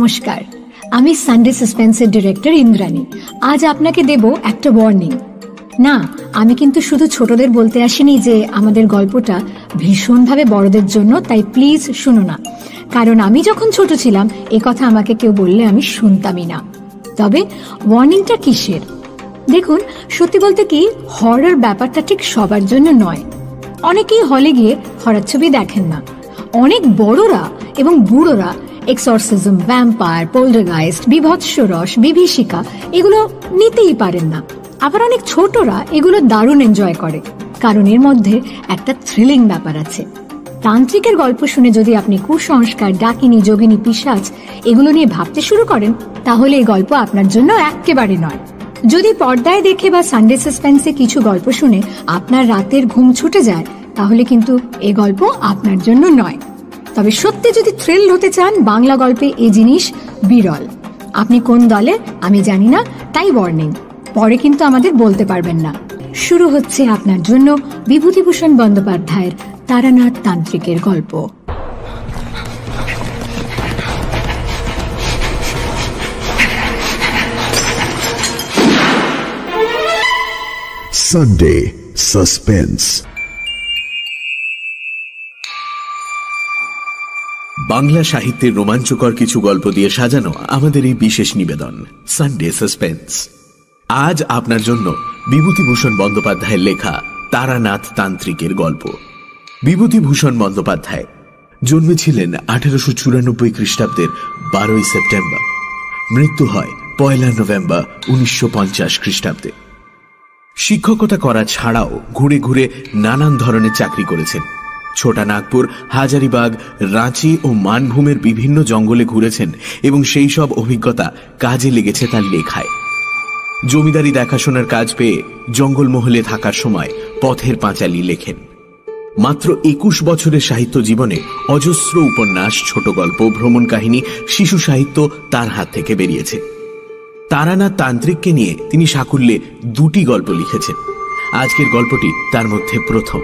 নমস্কার। আমি Sunday সাসপেন্সের director Indrani. আজ আপনাকে দেব একটা ওয়ার্নিং না, আমি কিন্তু শুধু ছোটদের বলতে আসিনি যে আমাদের গল্পটা ভীষণভাবে বড়দের জন্য, তাই প্লিজ শুনো না। কারণ আমি যখন ছোট ছিলাম, এ কথা আমাকে কেউ বললে আমি শুনতামই না। তবে ওয়ার্নিংটা কিসের? দেখুন, সত্যি বলতে কি হরর ব্যাপারটা ঠিক সবার জন্য নয়। অনেকেই হলে গিয়ে হরার ছবি দেখেন না। অনেক বড়রা এবং বুড়োরা এক্সরসিজম ভ্যাম্পায়ার পোল্ডারগাইস্ট বিভৎস রস বিভীষিকা এগুলো নিতেই পারেন না। আবার অনেক ছোটরা এগুলো দারুণ এনজয় করে। কারণ এর মধ্যে একটা থ্রিলিং ব্যাপার আছে। তান্ত্রিকের গল্প শুনে যদি আপনি কুসংস্কার, ডাকিনী, যোগিনী পিসাচ এগুলো নিয়ে ভাবতে শুরু করেন, তাহলে এই গল্প আপনার জন্য একেবারে নয়। যদি পর্দায় দেখে বা সানডে সাসপেন্সে কিছু গল্প শুনে আপনার রাতের ঘুম ছুটে যায়, তাহলে কিন্তু এ গল্প আপনার জন্য নয়। তবে সত্যি যদি থ্রিল হতে চান বাংলা গল্পে এই জিনিস, বিরল। আপনি কোন দলে, আমি জানি না, তাই ওয়ার্নিং পরে কিন্তু আমাদের বলতে পারবেন না। শুরু হচ্ছে আপনার জন্য বিভূতিভূষণ বন্দ্যোপাধ্যায়ের তারানাথ তান্ত্রিকের গল্প। সানডে সাসপেন্স বাংলা সাহিত্যের রোমাঞ্চকর কিছু গল্প দিয়ে সাজানো আমাদের এই বিশেষ নিবেদন সানডে সাসপেন্স আজ আপনার জন্য বিভূতিভূষণ বন্দ্যোপাধ্যায়ের লেখা তারানাথ তান্ত্রিকের গল্প। বিভূতিভূষণ বন্দ্যোপাধ্যায় জন্মেছিলেন আঠারোশো চুরানব্বই খ্রিস্টাব্দের বারোই সেপ্টেম্বর। মৃত্যু হয় পয়লা নভেম্বর উনিশশো পঞ্চাশ খ্রিস্টাব্দে। শিক্ষকতা করা ছাড়াও ঘুরে ঘুরে নানান ধরনের চাকরি করেছেন। ছোটা নাগপুর, হাজারিবাগ, রাঁচি ও মানভূমের বিভিন্ন জঙ্গলে ঘুরেছেন এবং সেই সব অভিজ্ঞতা কাজে লেগেছে তার লেখায়। জমিদারি দেখাশোনার কাজ পেয়ে জঙ্গলমহলে থাকার সময় পথের পাঁচালি লেখেন। মাত্র একুশ বছরের সাহিত্য জীবনে অজস্র উপন্যাস, ছোট গল্প, ভ্রমণ কাহিনী, শিশু সাহিত্য তার হাত থেকে বেরিয়েছে। তারানাথ তান্ত্রিককে নিয়ে তিনি সাকুল্যে দুটি গল্প লিখেছেন। আজকের গল্পটি তার মধ্যে প্রথম।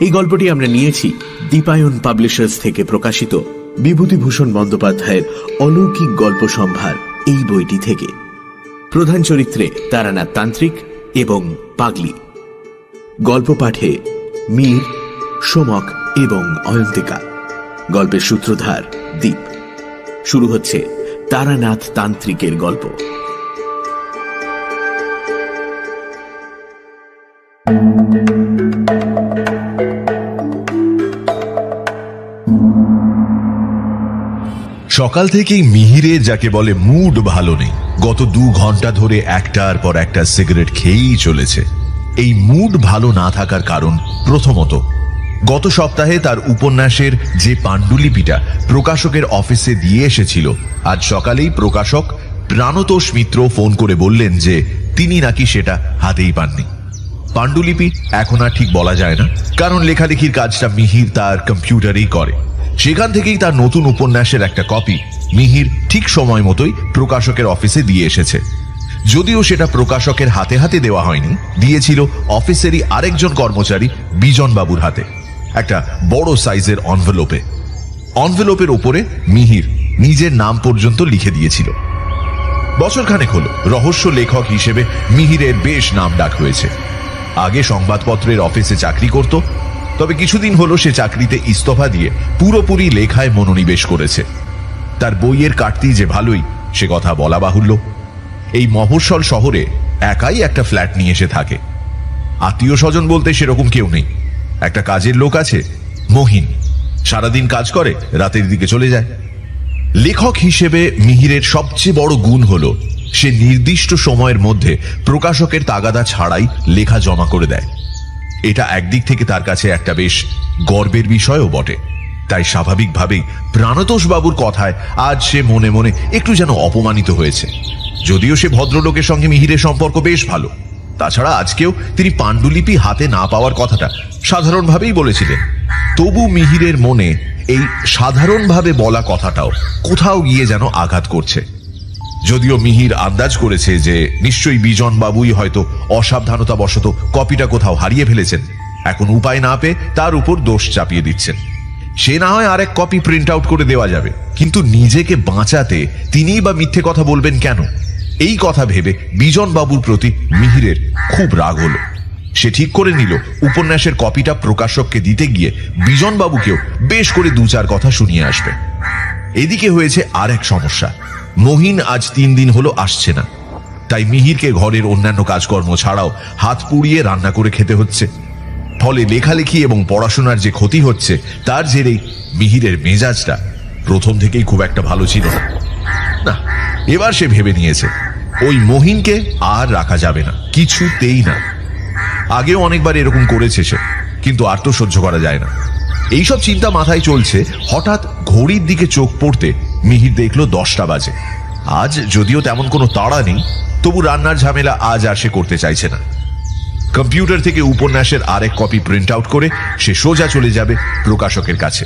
এই গল্পটি আমরা নিয়েছি দীপায়ন পাবলিশার্স থেকে প্রকাশিত বিভূতিভূষণ বন্দ্যোপাধ্যায়ের অলৌকিক গল্প সম্ভার এই বইটি থেকে। প্রধান চরিত্রে তারানাথ তান্ত্রিক এবং পাগলি। গল্প পাঠে মীর, সোমক এবং অয়ন্তিকা। গল্পের সূত্রধার দ্বীপ শুরু হচ্ছে তারানাথ তান্ত্রিকের গল্প। সকাল থেকেই মিহিরের যাকে বলে মুড ভালো নেই, গত দু ঘণ্টা ধরে একটার পর একটা সিগারেট খেয়েই চলেছে। এই মুড ভালো না থাকার কারণ প্রথমত, গত সপ্তাহে তার উপন্যাসের যে পাণ্ডুলিপিটা প্রকাশকের অফিসে দিয়ে এসেছিল, আজ সকালেই প্রকাশক প্রাণতোষ মিত্র ফোন করে বললেন যে তিনি নাকি সেটা হাতেই পাননি। পাণ্ডুলিপি এখন আর ঠিক বলা যায় না, কারণ লেখালেখির কাজটা মিহির তার কম্পিউটারেই করে। সেখান থেকেই তার নতুন উপন্যাসের একটা কপি মিহির ঠিক সময় মতোই প্রকাশকের অফিসে দিয়ে এসেছে। যদিও সেটা প্রকাশকের হাতে হাতে দেওয়া হয়নি, দিয়েছিল অফিসেরই আরেকজন কর্মচারী বিজন বাবুর হাতে, একটা বড় সাইজের অনভেলোপে অনভেলোপের ওপরে মিহির নিজের নাম পর্যন্ত লিখে দিয়েছিল। বছরখানেক হলো, রহস্য লেখক হিসেবে মিহিরের বেশ নাম ডাক হয়েছে। আগে সংবাদপত্রের অফিসে চাকরি করত তবে কিছুদিন হলো সে চাকরিতে ইস্তফা দিয়ে পুরোপুরি লেখায় মনোনিবেশ করেছে। তার বইয়ের কাটতি যে ভালোই, সে কথা বলা বাহুল্য। এই মফস্বল শহরে একাই একটা ফ্ল্যাট নিয়ে এসে থাকে। আত্মীয় স্বজন বলতে সেরকম কেউ নেই। একটা কাজের লোক আছে, মহিন। সারাদিন কাজ করে, রাতের দিকে চলে যায়। লেখক হিসেবে মিহিরের সবচেয়ে বড় গুণ হল, সে নির্দিষ্ট সময়ের মধ্যে প্রকাশকের তাগাদা ছাড়াই লেখা জমা করে দেয়। এটা একদিক থেকে তার কাছে একটা বেশ গর্বের বিষয়ও বটে। তাই স্বাভাবিকভাবেই বাবুর কথায় আজ সে মনে মনে একটু যেন অপমানিত হয়েছে। যদিও সে ভদ্রলোকের সঙ্গে মিহিরের সম্পর্ক বেশ ভালো। তাছাড়া আজকেও তিনি পাণ্ডুলিপি হাতে না পাওয়ার কথাটা সাধারণভাবেই বলেছিলেন। তবু মিহিরের মনে এই সাধারণভাবে বলা কথাটাও কোথাও গিয়ে যেন আঘাত করছে। যদিও মিহির আন্দাজ করেছে যে নিশ্চয়ই বিজন বাবুই হয়তো অসাবধানতা বশত কপিটা কোথাও হারিয়ে ফেলেছেন। এখন উপায় না পেয়ে তার উপর দোষ চাপিয়ে দিচ্ছেন। সে না হয় আরেক কপি প্রিন্ট আউট করে দেওয়া যাবে। কিন্তু নিজেকে বাঁচাতে তিনিই বা মিথ্যে কথা বলবেন কেন? এই কথা ভেবে বিজন বাবুর প্রতি মিহিরের খুব রাগ হলো। সে ঠিক করে নিল, উপন্যাসের কপিটা প্রকাশককে দিতে গিয়ে বিজন বাবুকেও বেশ করে দু চার কথা শুনিয়ে আসবে। এদিকে হয়েছে আর এক সমস্যা। মহিন আজ তিন দিন হলো আসছে না। তাই মিহিরকে ঘরের অন্যান্য কাজকর্ম ছাড়াও হাত পুড়িয়ে রান্না করে খেতে হচ্ছে। ফলে লেখালেখি এবং পড়াশোনার যে ক্ষতি হচ্ছে, তার জেরেই মিহিরের মেজাজটা প্রথম থেকেই খুব একটা ভালো ছিল না, এবার সে ভেবে নিয়েছে, ওই মহিনকে আর রাখা যাবে না, কিছুতেই না। আগেও অনেকবার এরকম করেছে সে, কিন্তু আর তো সহ্য করা যায় না। এইসব চিন্তা মাথায় চলছে হঠাৎ ঘড়ির দিকে চোখ পড়তে মিহির দেখল দশটা বাজে। আজ যদিও তেমন কোনো তাড়া নেই, তবু রান্নার ঝামেলা আজ আর সে করতে চাইছে না। কম্পিউটার থেকে উপন্যাসের আরেক কপি প্রিন্ট আউট করে সে সোজা চলে যাবে প্রকাশকের কাছে।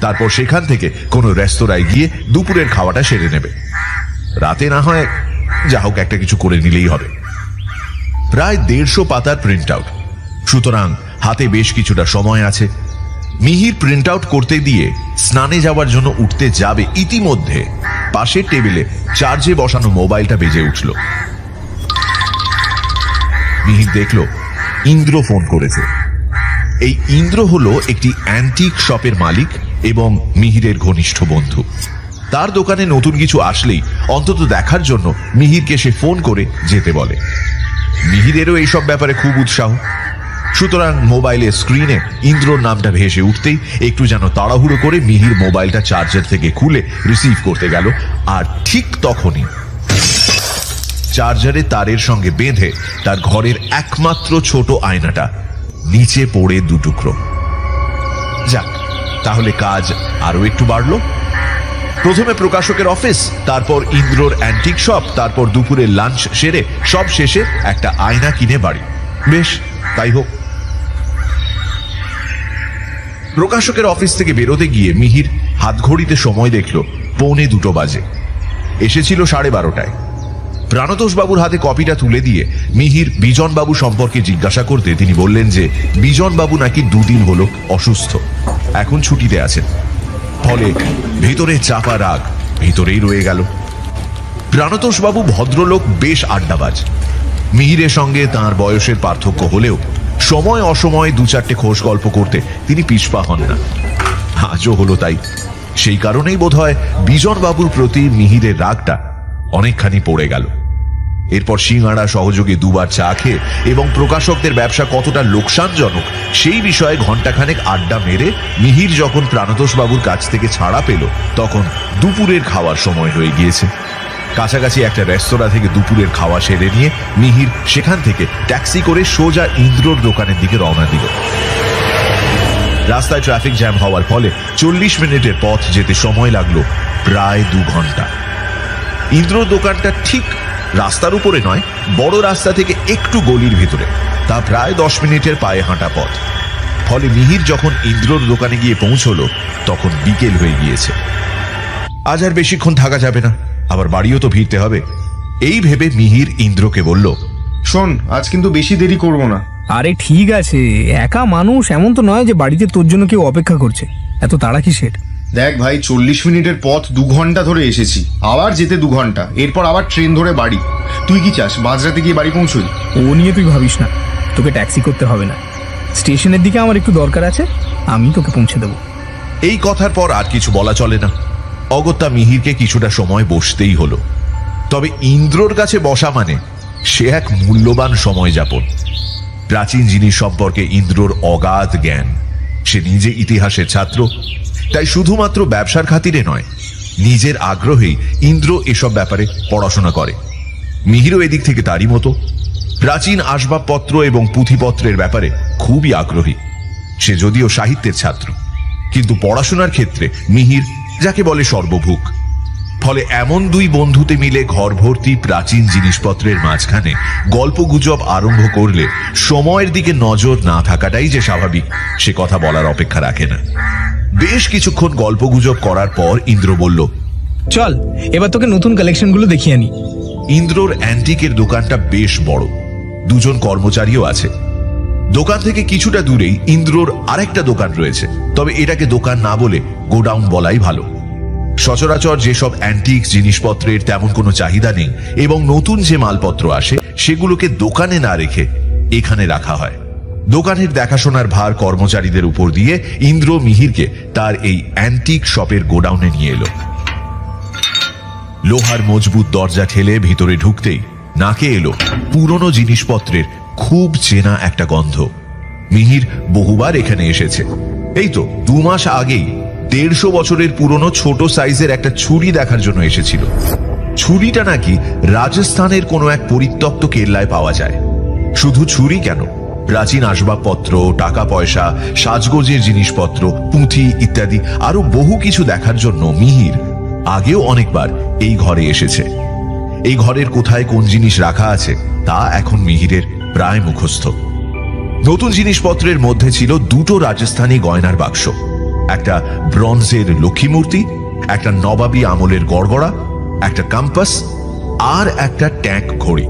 তারপর সেখান থেকে কোনো রেস্তোরাঁয় গিয়ে দুপুরের খাওয়াটা সেরে নেবে। রাতে না হয় যা হোক একটা কিছু করে নিলেই হবে। প্রায় দেড়শো পাতার প্রিন্ট আউট সুতরাং হাতে বেশ কিছুটা সময় আছে মিহির প্রিন্ট আউট করতে দিয়ে স্নানে যাওয়ার জন্য উঠতে যাবে ইতিমধ্যে। পাশের টেবিলে চার্জে বসানো মোবাইলটা বেজে উঠল। মিহির দেখল, ইন্দ্র ফোন করেছে। এই ইন্দ্র হলো একটি অ্যান্টিক শপের মালিক এবং মিহিরের ঘনিষ্ঠ বন্ধু। তার দোকানে নতুন কিছু আসলেই অন্তত দেখার জন্য মিহিরকে সে ফোন করে যেতে বলে। মিহিরেরও এইসব ব্যাপারে খুব উৎসাহ। সুতরাং মোবাইলের স্ক্রিনে ইন্দ্রর নামটা ভেসে উঠতেই একটু যেন তাড়াহুড়ো করে মিহির মোবাইলটা চার্জার থেকে খুলে রিসিভ করতে গেল, আর ঠিক তখনই চার্জারে তারের সঙ্গে বেঁধে তার ঘরের একমাত্র ছোট আয়নাটা নিচে পড়ে দুটুকরো। যাক, তাহলে কাজ আরও একটু বাড়লো। প্রথমে প্রকাশকের অফিস, তারপর ইন্দ্রর অ্যান্টিক শপ তারপর দুপুরে লাঞ্চ সেরে সব শেষে একটা আয়না কিনে বাড়ি। বেশ, তাই হোক। প্রকাশকের অফিস থেকে বেরোতে গিয়ে মিহির হাত ঘড়িতে সময় দেখল, পৌনে দুটো বাজে। এসেছিল সাড়ে বারোটায়। প্রাণতোষ বাবুর হাতে কপিটা তুলে দিয়ে মিহির বিজন বাবু সম্পর্কে জিজ্ঞাসা করতে তিনি বললেন যে বিজন বাবু নাকি দুদিন হলো অসুস্থ। এখন ছুটিতে আছেন। ফলে ভেতরে চাপা রাগ ভেতরেই রয়ে গেল। প্রাণতোষ বাবু ভদ্রলোক বেশ আড্ডাবাজ। মিহিরের সঙ্গে তার বয়সের পার্থক্য হলেও সময় অসময়ে দু চারটে খোশ গল্প করতে তিনি পিছপা হন না। আজও হলো তাই। সেই কারণেই বোধ হয় বিজন বাবুর প্রতি মিহিরের রাগটা অনেকখানি পড়ে গেল। এরপর সিংহাড়া সহযোগে দুবার চা খেয়ে এবং প্রকাশকদের ব্যবসা কতটা লোকসানজনক, সেই বিষয়ে ঘণ্টাখানেক আড্ডা মেরে মিহির যখন প্রাণতোষ বাবুর কাছ থেকে ছাড়া পেল, তখন দুপুরের খাওয়ার সময় হয়ে গিয়েছে। কাছাকাছি একটা রেস্তোরাঁ থেকে দুপুরের খাওয়া সেরে নিয়ে মিহির সেখান থেকে ট্যাক্সি করে সোজা ইন্দ্রর দোকানের দিকে রওনা দিল। রাস্তায় ট্রাফিক জ্যাম হওয়ার ফলে চল্লিশ মিনিটের পথ যেতে সময় লাগল প্রায় দু ঘণ্টা। ইন্দ্র দোকানটা ঠিক রাস্তার উপরে নয়, বড় রাস্তা থেকে একটু গলির ভিতরে, তা প্রায় দশ মিনিটের পায়ে হাঁটা পথ। ফলে মিহির যখন ইন্দ্রর দোকানে গিয়ে পৌঁছলো, তখন বিকেল হয়ে গিয়েছে। আজ আর বেশিক্ষণ থাকা যাবে না। আবার বাড়িও তো ভিড়তে হবে। এই ভেবে মিহির ইন্দ্রকে বলল শোন আজ কিন্তু বেশি দেরি করব না। আরে ঠিক আছে একা মানুষ এমন তো নয় যে বাড়িতে তোর জন্য কেউ অপেক্ষা করছে। এত তাড়া কিসের? দেখ ভাই চল্লিশ মিনিটের পথ দু ঘণ্টা ধরে এসেছি। আবার যেতে দু ঘণ্টা এরপর আবার ট্রেন ধরে বাড়ি। তুই কি চাস মাঝরাতে গিয়ে বাড়ি পৌঁছই? ও নিয়ে তুই ভাবিস না তোকে ট্যাক্সি করতে হবে না। স্টেশনের দিকে আমার একটু দরকার আছে আমি তোকে পৌঁছে দেবো। এই কথার পর আর কিছু বলা চলে না। অগত্যা মিহিরকে কিছুটা সময় বসতেই হলো। তবে ইন্দ্রর কাছে বসা মানে সে এক মূল্যবান সময় যাপন। প্রাচীন জিনিস সম্পর্কে ইন্দ্রর অগাধ জ্ঞান। সে নিজে ইতিহাসের ছাত্র, তাই শুধুমাত্র ব্যবসার খাতিরে নয়, নিজের আগ্রহেই ইন্দ্র এসব ব্যাপারে পড়াশোনা করে। মিহিরও এদিক থেকে তারই মতো। প্রাচীন আসবাবপত্র এবং পুঁথিপত্রের ব্যাপারে খুবই আগ্রহী। সে যদিও সাহিত্যের ছাত্র, কিন্তু পড়াশোনার ক্ষেত্রে মিহির যাকে বলে সর্বভুক ফলে এমন দুই বন্ধুতে মিলে ঘর ভর্তি প্রাচীন জিনিসপত্রের মাঝখানে গল্পগুজব আরম্ভ করলে সময়ের দিকে নজর না থাকাটাই যে স্বাভাবিক সে কথা বলার অপেক্ষা রাখে না। বেশ কিছুক্ষণ গল্পগুজব করার পর ইন্দ্র বলল চল এবার তোকে নতুন কালেকশনগুলো দেখিয়ে আনি। ইন্দ্রর অ্যান্টিকের দোকানটা বেশ বড়। দুজন কর্মচারীও আছে। দোকান থেকে কিছুটা দূরেই ইন্দ্রর আরেকটা দোকান রয়েছে। তবে এটাকে দোকান না বলে গোডাউন বলাই ভালো। সচরাচর যেসব অ্যান্টিক জিনিসপত্রের তেমন কোনো চাহিদা নেই এবং নতুন যে মালপত্র আসে, সেগুলোকে দোকানে না রেখে এখানে রাখা হয়। দোকানের দেখাশোনার ভার কর্মচারীদের উপর দিয়ে ইন্দ্র মিহিরকে তার এই অ্যান্টিক শপের গোডাউনে নিয়ে এলো। লোহার মজবুত দরজা ঠেলে ভিতরে ঢুকতেই নাকে এলো পুরনো জিনিসপত্রের খুব চেনা একটা গন্ধ। মিহির বহুবার এখানে এসেছে। এই তো, দু মাস আগেই দেড়শো বছরের পুরনো ছোট সাইজের একটা ছুরি দেখার জন্য এসেছিল। ছুরিটা নাকি রাজস্থানের কোনো এক পরিত্যক্ত কেল্লায় পাওয়া যায়। শুধু ছুরি কেন? প্রাচীন আসবাবপত্র, টাকা পয়সা, সাজগোজের জিনিসপত্র, পুঁথি ইত্যাদি আরও বহু কিছু দেখার জন্য মিহির আগেও অনেকবার এই ঘরে এসেছে। এই ঘরের কোথায় কোন জিনিস রাখা আছে, তা এখন মিহিরের প্রায় মুখস্থ। নতুন জিনিসপত্রের মধ্যে ছিল দুটো রাজস্থানী গয়নার বাক্স। একটা ব্রঞ্জের লক্ষ্মী মূর্তি, একটা নবাবী আমলের গড়গড়া, একটা কাম্পাস, আর একটা ট্যাঙ্ক ঘড়ি।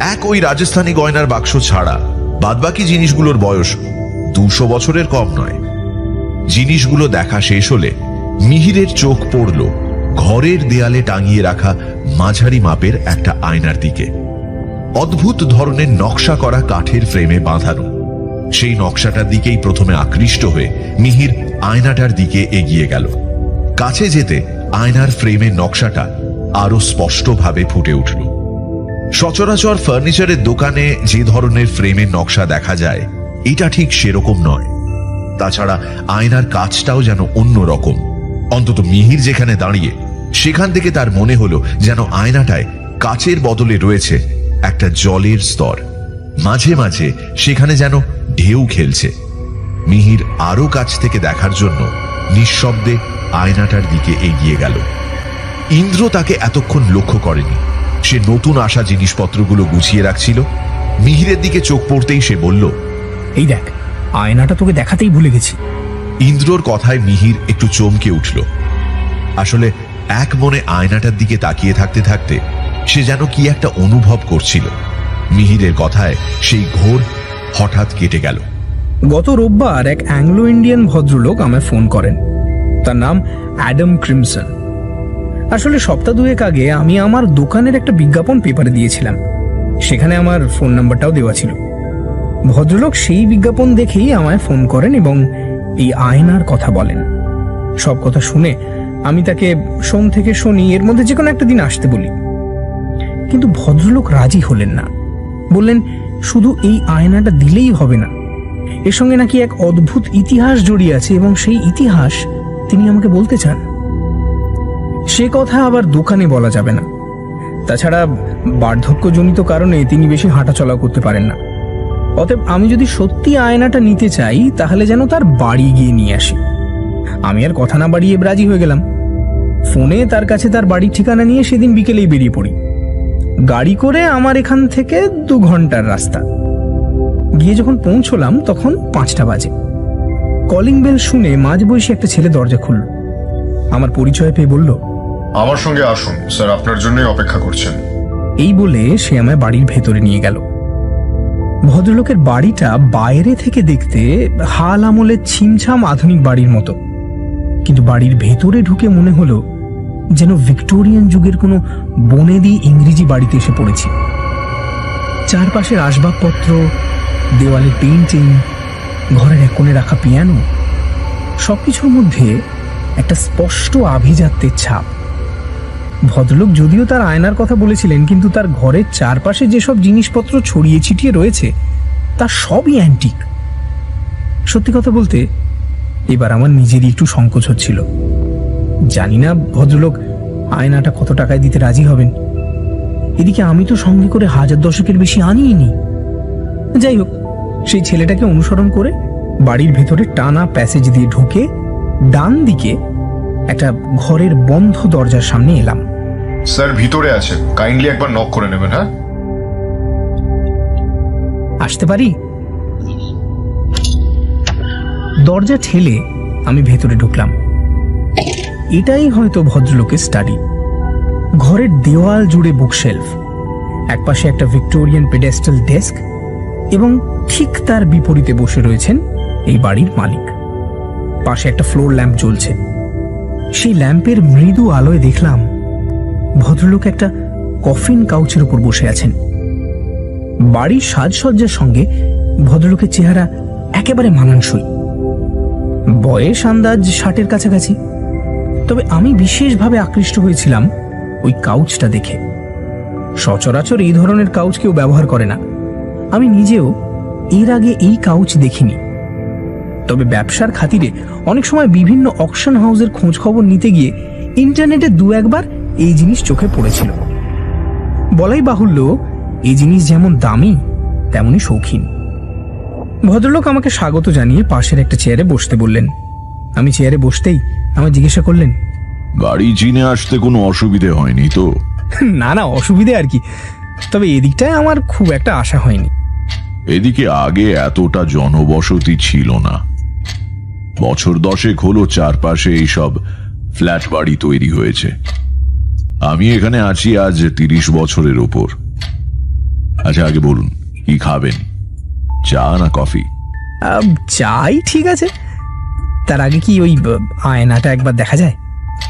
এক ওই রাজস্থানী গয়নার বাক্স ছাড়া বাদবাকি জিনিসগুলোর বয়স দুশো বছরের কম নয়। জিনিসগুলো দেখা শেষ হলে মিহিরের চোখ পড়ল ঘরের দেয়ালে টাঙিয়ে রাখা মাঝারি মাপের একটা আয়নার দিকে। অদ্ভুত ধরনের নকশা করা কাঠের ফ্রেমে বাঁধানো। সেই নকশাটার দিকেই প্রথমে আকৃষ্ট হয়ে মিহির আয়নাটার দিকে এগিয়ে গেল। কাছে যেতে আয়নার ফ্রেমের নকশাটা আরও স্পষ্টভাবে ফুটে উঠল। সচরাচর ফার্নিচারের দোকানে যে ধরনের ফ্রেমের নকশা দেখা যায়, এটা ঠিক সেরকম নয়। তাছাড়া আয়নার কাজটাও যেন অন্য রকম অন্তত মিহির যেখানে দাঁড়িয়ে, সেখান থেকে তার মনে হলো যেন আয়নাটায় কাচের বদলে রয়েছে একটা জলের স্তর। মাঝে মাঝে সেখানে যেন ঢেউ খেলছে। মিহির আরও কাছ থেকে দেখার জন্য নিঃশব্দে আয়নাটার দিকে এগিয়ে গেল। ইন্দ্র তাকে এতক্ষণ লক্ষ্য করেনি। সে নতুন আসা জিনিসপত্রগুলো গুছিয়ে রাখছিল। মিহিরের দিকে চোখ পড়তেই সে বলল এই দেখ আয়নাটা তোকে দেখাতেই ভুলে গেছি। ইন্দ্রর কথায় মিহির একটু চমকে উঠল। আসলে এক মনে আয়নাটার দিকে তাকিয়ে থাকতে থাকতে সে যেন কি একটা অনুভব করছিল। মিহিরের কথায় সেই ঘোর হঠাৎ কেটে গেল। গত রোববার এক অ্যাংলো ইন্ডিয়ান ভদ্রলোক আমায় ফোন করেন। তার নাম অ্যাডাম ক্রিমসন। আসলে সপ্তাহ দুয়েক আগে আমি আমার দোকানের একটা বিজ্ঞাপন পেপারে দিয়েছিলাম। সেখানে আমার ফোন নাম্বারটাও দেওয়া ছিল। ভদ্রলোক সেই বিজ্ঞাপন দেখেই আমায় ফোন করেন এবং এই আয়নার কথা বলেন। সব কথা শুনে আমি তাকে সোম থেকে শনি, এর মধ্যে যে কোনো একটা দিন আসতে বলি। কিন্তু ভদ্রলোক রাজি হলেন না। বললেন, শুধু এই আয়নাটা দিলেই হবে না। এর সঙ্গে নাকি এক অদ্ভুত ইতিহাস জড়িয়ে আছে এবং সেই ইতিহাস তিনি আমাকে বলতে চান। সে কথা আবার দোকানে বলা যাবে না। তাছাড়া বার্ধক্যজনিত কারণে তিনি বেশি হাঁটাচলা করতে পারেন না। অতএব আমি যদি সত্যি আয়নাটা নিতে চাই, তাহলে যেন তার বাড়ি গিয়ে নিয়ে আসি। আমি আর কথা না বাড়িয়ে রাজি হয়ে গেলাম। ফোনে তার কাছে তার বাড়ির ঠিকানা নিয়ে সেদিন বিকেলেই বেরিয়ে পড়ি। গাড়ি করে আমার এখান থেকে দু ঘণ্টার রাস্তা। গিয়ে যখন পৌঁছলাম তখন পাঁচটা বাজে। কলিং বেল শুনে মাঝ বয়সী একটা ছেলে দরজা খুলল। আমার পরিচয় পেয়ে বলল আমার সঙ্গে আসুন স্যার আপনার জন্যই অপেক্ষা করছেন। এই বলে সে আমায় বাড়ির ভেতরে নিয়ে গেল। ভদ্রলোকের বাড়িটা বাইরে থেকে দেখতে হাল আমলের ছিমছাম আধুনিক বাড়ির মতো। কিন্তু বাড়ির ভেতরে ঢুকে মনে হলো যেন ভিক্টোরিয়ান যুগের কোনো বনেদি ইংরেজি বাড়িতে এসে পড়েছি। চারপাশের আসবাবপত্র দেওয়ালের পেইন্টিং, ঘরের এক কোণে রাখা পিয়ানো, সবকিছুর মধ্যে একটা স্পষ্ট আভিজাত্যের ছাপ। ভদ্রলোক যদিও তার আয়নার কথা বলেছিলেন, কিন্তু তার ঘরের চারপাশে যেসব জিনিসপত্র ছড়িয়ে ছিটিয়ে রয়েছে, তা সবই অ্যান্টিক। সত্যি কথা বলতে, এবার আমার নিজেরই একটু সংকোচ হচ্ছিল। জানি না ভদ্রলোক আয়নাটা কত টাকায় দিতে রাজি হবেন। এদিকে আমি তো সঙ্গে করে হাজার দশকের বেশি আনিনি যাই হোক সেই ছেলেটাকে অনুসরণ করে বাড়ির ভেতরে টানা প্যাসেজ দিয়ে ঢুকে ডান দিকে একটা ঘরের বন্ধ দরজার সামনে এলাম। স্যার ভিতরে আছে। কাইন্ডলি একবার নক করে নেবেন হ্যাঁ? আসতে পারি? দরজা ঠেলে আমি ভেতরে ঢুকলাম। এটাই হয়তো ভদ্রলোকের স্টাডি ঘরের দেওয়াল জুড়ে বুকশেলফ একপাশে একটা ভিক্টোরিয়ান পেডেস্টাল ডেস্ক এবং ঠিক তার বিপরীতে বসে রয়েছেন এই বাড়ির মালিক। পাশে একটা ফ্লোর ল্যাম্প জ্বলছে। সেই ল্যাম্পের মৃদু আলোয় দেখলাম ভদ্রলোক একটা কফিন কাউচের উপর বসে আছেন। বাড়ির সাজসজ্জার সঙ্গে ভদ্রলোকের চেহারা একেবারে মানানসই। বয়স আন্দাজ ষাটের কাছাকাছি। তবে আমি বিশেষভাবে আকৃষ্ট হয়েছিলাম ওই কাউচটা দেখে। সচরাচর এই ধরনের কাউচ কেউ ব্যবহার করে না। আমি নিজেও এর আগে এই কাউচ দেখিনি। তবে ব্যবসার খাতিরে অনেক সময় বিভিন্ন অকশন হাউসের খোঁজ খবর নিতে গিয়ে ইন্টারনেটে দু একবার এই জিনিস চোখে পড়েছিল। বলাই বাহুল্য এই জিনিস যেমন দামি, তেমনই শৌখিন। ভদ্রলোক আমাকে স্বাগত জানিয়ে পাশের একটা চেয়ারে বসতে বললেন। আমি চেয়ারে বসতেই আমায় জিজ্ঞাসা করলেন? গাড়ি চিনে আসতে কোনো অসুবিধে হয়নি তো? না না অসুবিধে আর কি। তবে এদিকটায় আমার খুব একটা আশা হয়নি। এদিকে আগে এতটা জনবসতি ছিল না। বছর দশেক হলো চারপাশে এইসব ফ্ল্যাট বাড়ি তৈরি হয়েছে। আমি এখানে আছি আজ তিরিশ বছরের ওপর। আচ্ছা আগে বলুন কি খাবেন? চা না কফি? চাই ঠিক আছে। তার আগে কি ওই আয়নাটা একবার দেখা যায়?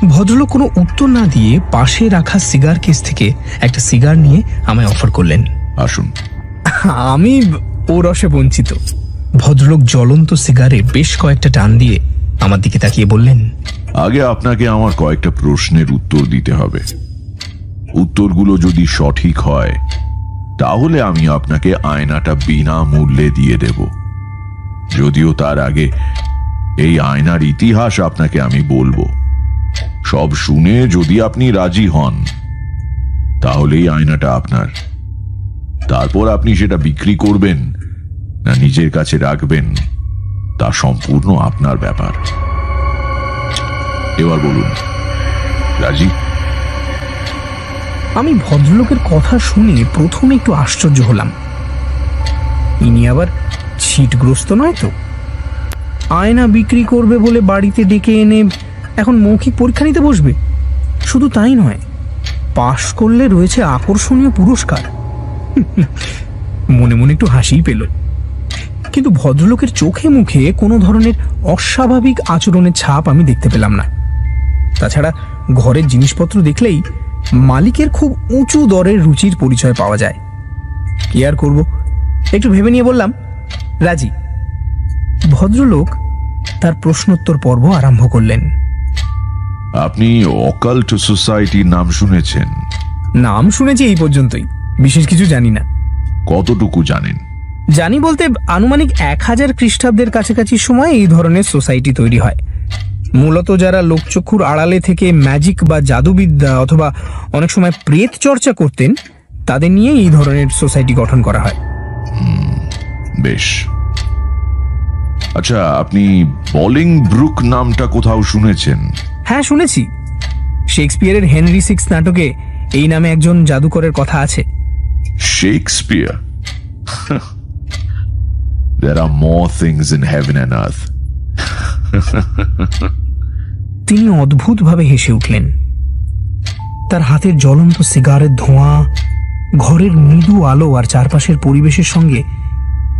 ভদ্রলোক কোনো উত্তর না দিয়ে পাশে রাখা সিগার কেস থেকে একটা সিগার নিয়ে আমায় অফার করলেন। আসুন। আমি ও রসে বঞ্চিত। ভদ্রলোক জ্বলন্ত সিগারে বেশ কয়েকটা টান দিয়ে আমার দিকে তাকিয়ে বললেন আগে আপনাকে আমার কয়েকটা প্রশ্নের উত্তর দিতে হবে। উত্তরগুলো যদি সঠিক হয় তাহলে আমি আপনাকে আয়নাটা বিনা মূল্যে দিয়ে দেব। যদিও তার আগে এই আয়নার ইতিহাস আপনাকে আমি বলব। সব শুনে যদি আপনি রাজি হন, তাহলে এই আয়নাটা আপনার। তারপর আপনি সেটা বিক্রি করবেন না নিজের কাছে রাখবেন, তা সম্পূর্ণ আপনার ব্যাপার। এবার বলুন, রাজি? আমি ভদ্রলোকের কথা শুনে প্রথমে একটু আশ্চর্য হলাম। ইনি আবার ছিটগ্রস্ত নয় তো? আয়না বিক্রি করবে বলে বাড়িতে ডেকে এনে এখন মৌখিক পরীক্ষা নিতে বসবে। শুধু তাই নয়, পাশ করলে রয়েছে আকর্ষণীয় পুরস্কার। মনে মনে একটু হাসিই পেল। কিন্তু ভদ্রলোকের চোখে মুখে কোনো ধরনের অস্বাভাবিক আচরণের ছাপ আমি দেখতে পেলাম না। তাছাড়া ঘরের জিনিসপত্র দেখলেই মালিকের খুব উঁচু দরের রুচির পরিচয় পাওয়া যায়। কি আর করব? একটু ভেবে নিয়ে বললাম, রাজি। ভদ্রলোক তার প্রশ্নোত্তর পর্ব আরম্ভ করলেন। আপনি অকাল্ট সোসাইটির নাম শুনেছেন? নাম শুনেছি এই পর্যন্তই। বিশেষ কিছু জানি না। কতটুকু জানেন? জানি বলতে আনুমানিক এক হাজার খ্রিস্টাব্দের কাছাকাছি সময় এই ধরনের সোসাইটি তৈরি হয়। মূলত যারা লোকচক্ষুর আড়ালে থেকে ম্যাজিক বা জাদুবিদ্যা অথবা অনেক সময় প্রেত চর্চা করতেন তাদের নিয়ে এই ধরনের সোসাইটি গঠন করা হয়। বেশ। আচ্ছা আপনি বলিং ব্রুক নামটা কোথাও শুনেছেন? হ্যাঁ শুনেছি। শেক্সপিয়ারের হেনরি সিক্স নাটকে এই নামে একজন জাদুকরের কথা আছে। Shakespeare? There are more things in heaven and earth. তিনি অদ্ভুতভাবে হেসে উঠলেন। তার হাতের জ্বলন্ত সিগারের ধোঁয়া ঘরের মৃদু আলো আর চারপাশের পরিবেশের সঙ্গে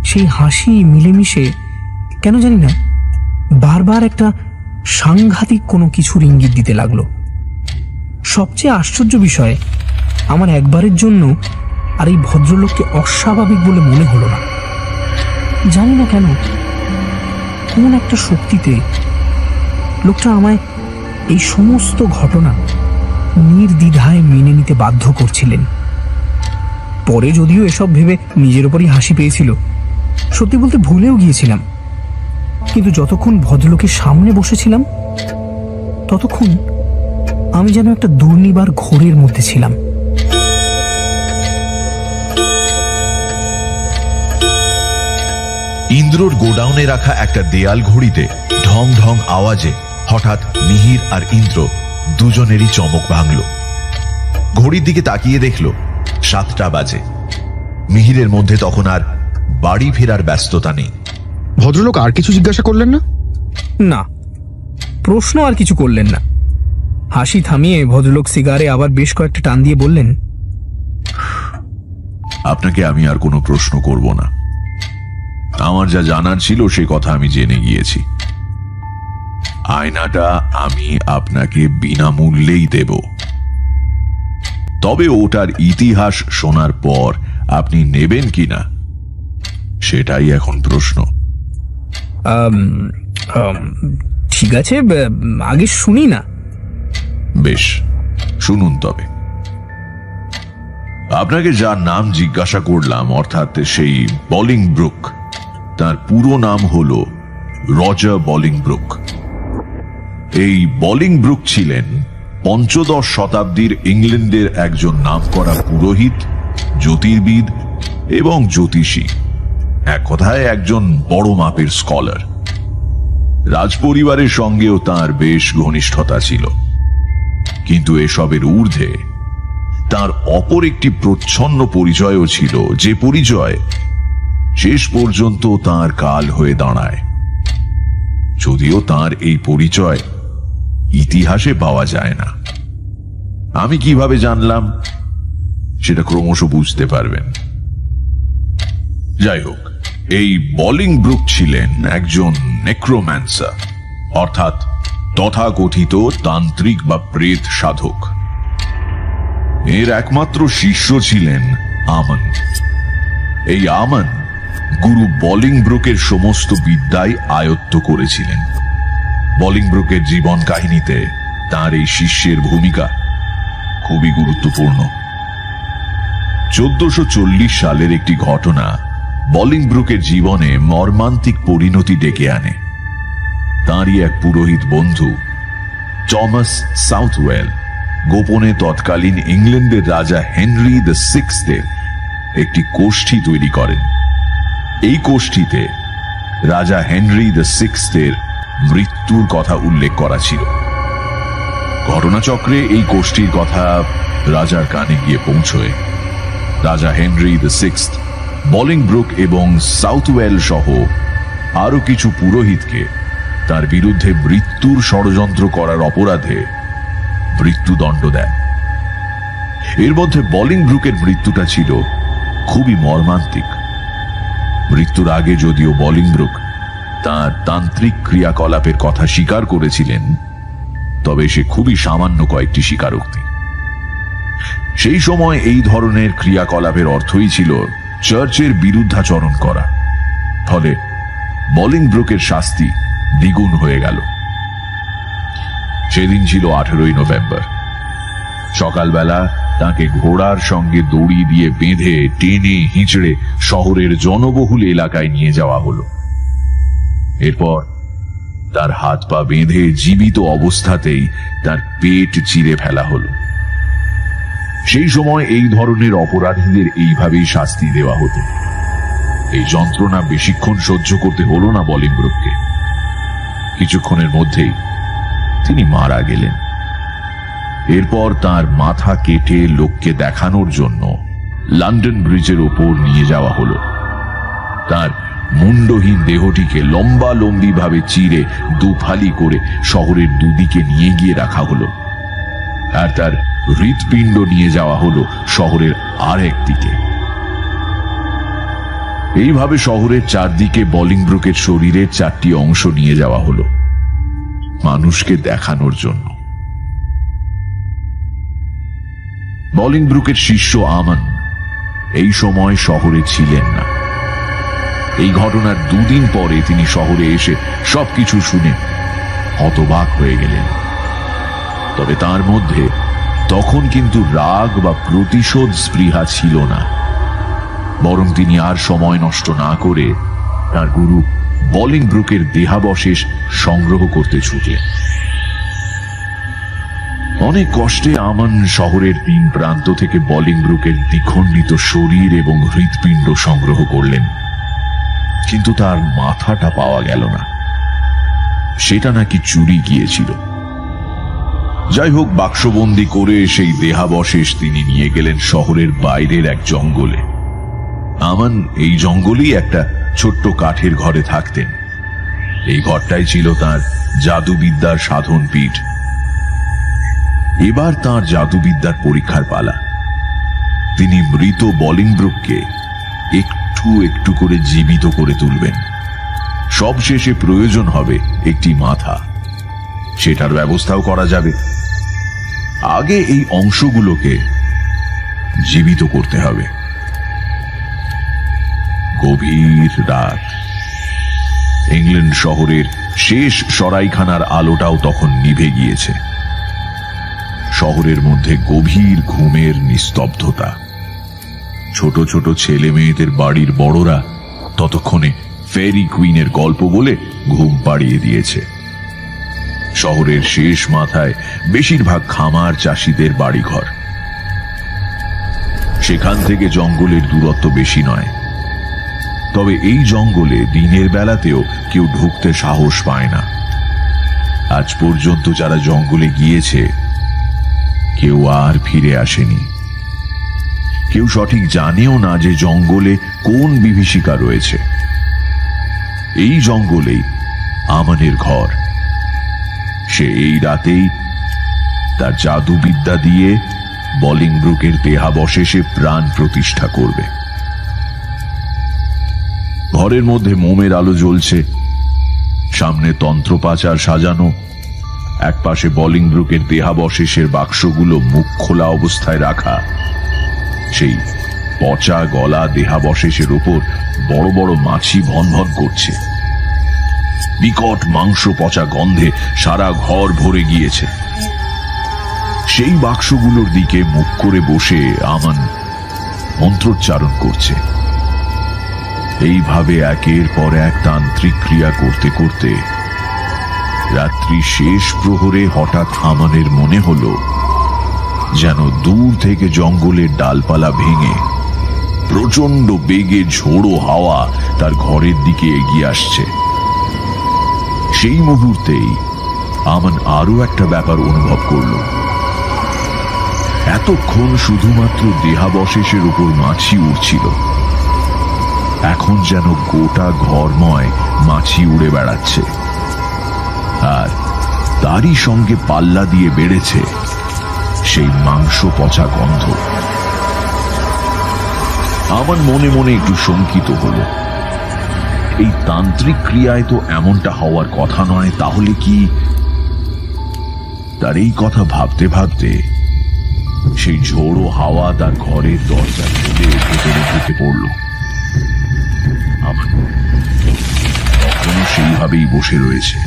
সেই হাসি মিলেমিশে কেন জানি না, বারবার একটা সাংঘাতিক কোনো কিছুর ইঙ্গিত দিতে লাগল। সবচেয়ে আশ্চর্য বিষয়, আমার একবারের জন্য আর এই ভদ্রলোককে অস্বাভাবিক বলে মনে হলো না। জানি না কেন কোন একটা শক্তিতে লোকটা আমায় এই সমস্ত ঘটনা নির্দ্বিধায় মেনে নিতে বাধ্য করছিলেন। পরে যদিও এসব ভেবে নিজের ওপরই হাসি পেয়েছিল, সত্যি বলতে ভুলেও গিয়েছিলাম। কিন্তু যতক্ষণ ভদ্রলোকের সামনে বসেছিলাম, ততক্ষণ আমি যেন একটা দুর্নিবার ঘোরের মধ্যে ছিলাম। ইন্দ্রর গোডাউনে রাখা একটা দেয়াল ঘড়িতে ঢং ঢং আওয়াজে হঠাৎ মিহির আর ইন্দ্র দুজনেরই চমক ভাঙল। ঘড়ির দিকে তাকিয়ে দেখল, সাতটা বাজে। মিহিরের মধ্যে তখন আর বাড়ি ফেরার ব্যস্ততা নেই। ভদ্রলোক আর কিছু জিজ্ঞাসা করলেন না? না প্রশ্ন আর কিছু করলেন না। হাসি থামিয়ে ভদ্রলোক সিগারে আবার বেশ কয়েকটা টান দিয়ে বললেন আপনাকে আমি আর কোনো প্রশ্ন করব না। আমার যা জানার ছিল সে কথা আমি জেনে গিয়েছি। আয়নাটা আমি আপনাকে বিনামূল্যেই দেব। তবে ওটার ইতিহাস শোনার পর আপনি নেবেন কিনা সেটাই এখন প্রশ্ন। ঠিক আছে আগে শুনি না। বেশ, শুনুন তবে। আপনাকে যার নাম জিজ্ঞাসা করলাম, অর্থাৎ সেই বলিং ব্রুক তার পুরো নাম হল রজার বলিং ব্রুক এই বলিং ব্রুক ছিলেন পঞ্চদশ শতাব্দীর ইংল্যান্ডের একজন নামকরা পুরোহিত, জ্যোতির্বিদ এবং জ্যোতিষী। এক কথায় একজন বড় মাপের স্কলার। রাজপরিবারের সঙ্গেও তার বেশ ঘনিষ্ঠতা ছিল। কিন্তু এসবের ঊর্ধ্বে তার অপর একটি প্রচ্ছন্ন পরিচয়ও ছিল, যে পরিচয় শেষ পর্যন্ত তার কাল হয়ে দাঁড়ায়। যদিও তার এই পরিচয় ইতিহাসে পাওয়া যায় না। আমি কীভাবে জানলাম, সেটা ক্রমশ বুঝতে পারবেন। যাই হোক এই বলিং ব্রুক ছিলেন একজন নেক্রোম্যান্সার অর্থাৎ তথাকথিত তান্ত্রিক বা প্রেত সাধক। এর একমাত্র শিষ্য ছিলেন আমন। এই আমন গুরু বলিং ব্রুকের সমস্ত বিদ্যায় আয়ত্ত করেছিলেন। বলিং ব্রুকের জীবন কাহিনীতে তার এই শিষ্যের ভূমিকা খুবই গুরুত্বপূর্ণ। চোদ্দশো সালের একটি ঘটনা বলিংব্রুকের জীবনে মর্মান্তিক পরিণতি ডেকে আনে। তাঁরই এক পুরোহিত বন্ধু টমাস সাউথওয়েল, গোপনে তৎকালীন ইংল্যান্ডের রাজা হেনরি দ্য সিক্সথের একটি কোষ্ঠী তৈরি করেন। এই কোষ্ঠীতে রাজা হেনরি দ্য সিক্সথের মৃত্যুর কথা উল্লেখ করা ছিল। ঘটনাচক্রে এই গোষ্ঠীর কথা রাজার কানে গিয়ে পৌঁছয়। রাজা হেনরি দ্য সিক্স বলিংব্রুক এবং সাউথওয়েল সহ আরও কিছু পুরোহিতকে তার বিরুদ্ধে মৃত্যুর ষড়যন্ত্র করার অপরাধে মৃত্যুদণ্ড দেন। এর মধ্যে বলিংব্রুকের মৃত্যুটা ছিল খুবই মর্মান্তিক। মৃত্যুর আগে যদিও বলিংব্রুক তার তান্ত্রিক ক্রিয়াকলাপের কথা স্বীকার করেছিলেন, তবে সে খুবই সামান্য কয়েকটি স্বীকারোক্তি। সেই সময় এই ধরনের ক্রিয়াকলাপের অর্থই ছিল চার্চের বিরুদ্ধাচরণ করা। ফলে বলিংব্রুকের শাস্তি দ্বিগুণ হয়ে গেল। সেদিন ছিল আঠেরোই নভেম্বর। সকালবেলা তাকে ঘোড়ার সঙ্গে দড়ি দিয়ে বেঁধে টেনে হিঁচড়ে শহরের জনবহুল এলাকায় নিয়ে যাওয়া হলো। এরপর তার হাত পা বেঁধে জীবিত অবস্থাতেই তার পেট চিরে ফেলা হলো। সেই সময় এই ধরনের অপরাধীদের এইভাবেই শাস্তি দেওয়া হতো। এই যন্ত্রণা বেশিক্ষণ সহ্য করতে হলো না বলিংব্রুককে কিছুক্ষণের মধ্যেই তিনি মারা গেলেন। এরপর তার মাথা কেটে লোককে দেখানোর জন্য লন্ডন ব্রিজের ওপর নিয়ে যাওয়া হলো। তার মুন্ডহীন দেহটিকে লম্বা লম্বি ভাবে চিরে দুফালি করে শহরের দুদিকে নিয়ে গিয়ে রাখা হলো। আর তার হৃৎপিণ্ড নিয়ে যাওয়া হলো শহরের আর দিকে। এইভাবে শহরের চারদিকে বলিংব্রুকের শরীরের চারটি অংশ নিয়ে যাওয়া হলো মানুষকে দেখানোর জন্য। বলিংব্রুকের শিষ্য আমান এই সময় শহরে ছিলেন না। এই ঘটনার দুদিন পরে তিনি শহরে এসে সবকিছু শুনে হতবাক হয়ে গেলেন। তবে তার মধ্যে তখন কিন্তু রাগ বা প্রতিশোধ স্পৃহা ছিল না। বরং তিনি আর সময় নষ্ট না করে তার গুরু বলিং ব্রুকের দেহাবশেষ সংগ্রহ করতে ছুটলেন। অনেক কষ্টে আমান শহরের তিন প্রান্ত থেকে বলিং ব্রুকের দ্বিখণ্ডিত শরীর এবং হৃৎপিণ্ড সংগ্রহ করলেন। কিন্তু তার মাথাটা পাওয়া গেল না। সেটা নাকি চুরি গিয়েছিল। যাই হোক বাক্সবন্দি করে সেই দেহাবশেষ তিনি নিয়ে গেলেন শহরের বাইরের এক জঙ্গলে। আমান, এই জঙ্গলেই একটা ছোট্ট কাঠের ঘরে থাকতেন। এই ঘরটাই ছিল তার জাদুবিদ্যার সাধন পীঠ এবার তার জাদুবিদ্যার পরীক্ষার পালা। তিনি মৃত বলিংব্রুককে একটু একটু করে জীবিত করে তুলবেন। সবশেষে প্রয়োজন হবে একটি মাথা। সেটার ব্যবস্থাও করা যাবে। আগে এই অংশগুলোকে জীবিত করতে হবে। গভীর রাত। ইংল্যান্ড শহরের শেষ সরাইখানার আলোটাও তখন নিভে গিয়েছে। শহরের মধ্যে গভীর ঘুমের নিস্তব্ধতা। ছোট ছোট ছেলে মেয়েদের বাড়ির বড়রা ততক্ষণে ফেরি কুইনের গল্প বলে ঘুম পাড়িয়ে দিয়েছে। শহরের শেষ মাথায় বেশিরভাগ খামার চাষিদের বাড়িঘর। সেখান থেকে জঙ্গলের দূরত্ব বেশি নয়। তবে এই জঙ্গলে দিনের বেলাতেও কেউ ঢুকতে সাহস পায় না। আজ পর্যন্ত যারা জঙ্গলে গিয়েছে, কেউ আর ফিরে আসেনি। কেউ সঠিক জানেও না যে জঙ্গলে কোন বিভীষিকা রয়েছে। এই জঙ্গলেই আমানের ঘর। সে এই রাতেই তার জাদুবিদ্যা দিয়ে বলিংব্রুকের দেহাবশেষে প্রাণ প্রতিষ্ঠা করবে। ঘরের মধ্যে মোমের আলো জ্বলছে। সামনে তন্ত্রপাচার সাজানো। একপাশে বলিংব্রুকের দেহাবশেষের বাক্সগুলো মুখ খোলা অবস্থায় রাখা। সেই পচা গলা দেহাবশেষের ওপর বড় বড় মাছি ভন ভন করছে। বিকট মাংস পচা গন্ধে সারা ঘর ভরে গিয়েছে। সেই বাক্সগুলোর দিকে মুখ করে বসে আমান মন্ত্রোচ্চারণ করছে। এইভাবে একের পর এক তান্ত্রিক ক্রিয়া করতে করতে রাত্রি শেষ প্রহরে হঠাৎ আমানের মনে হল যেন দূর থেকে জঙ্গলের ডালপালা ভেঙে প্রচণ্ড বেগে ঝোড়ো হাওয়া তার ঘরের দিকে এগিয়ে আসছে। সেই মুহূর্তেই আমান আরও একটা ব্যাপার অনুভব করল। এতক্ষণ শুধুমাত্র দেহাবশেষের উপর মাছি উড়ছিল। এখন যেন গোটা ঘরময় মাছি উড়ে বেড়াচ্ছে। আর তারই সঙ্গে পাল্লা দিয়ে বেড়েছে সেই মাংস পচা গন্ধ। আমার মনে মনে একটু শঙ্কিত হলো। এই তান্ত্রিক ক্রিয়ায় তো এমনটা হওয়ার কথা নয়, তাহলে কি? তার এই কথা ভাবতে ভাবতে সেই ঝোড়ো হাওয়া তার ঘরের দরজা খুলে ভেতরে ঢুকে পড়ল। সেইভাবেই বসে রয়েছে।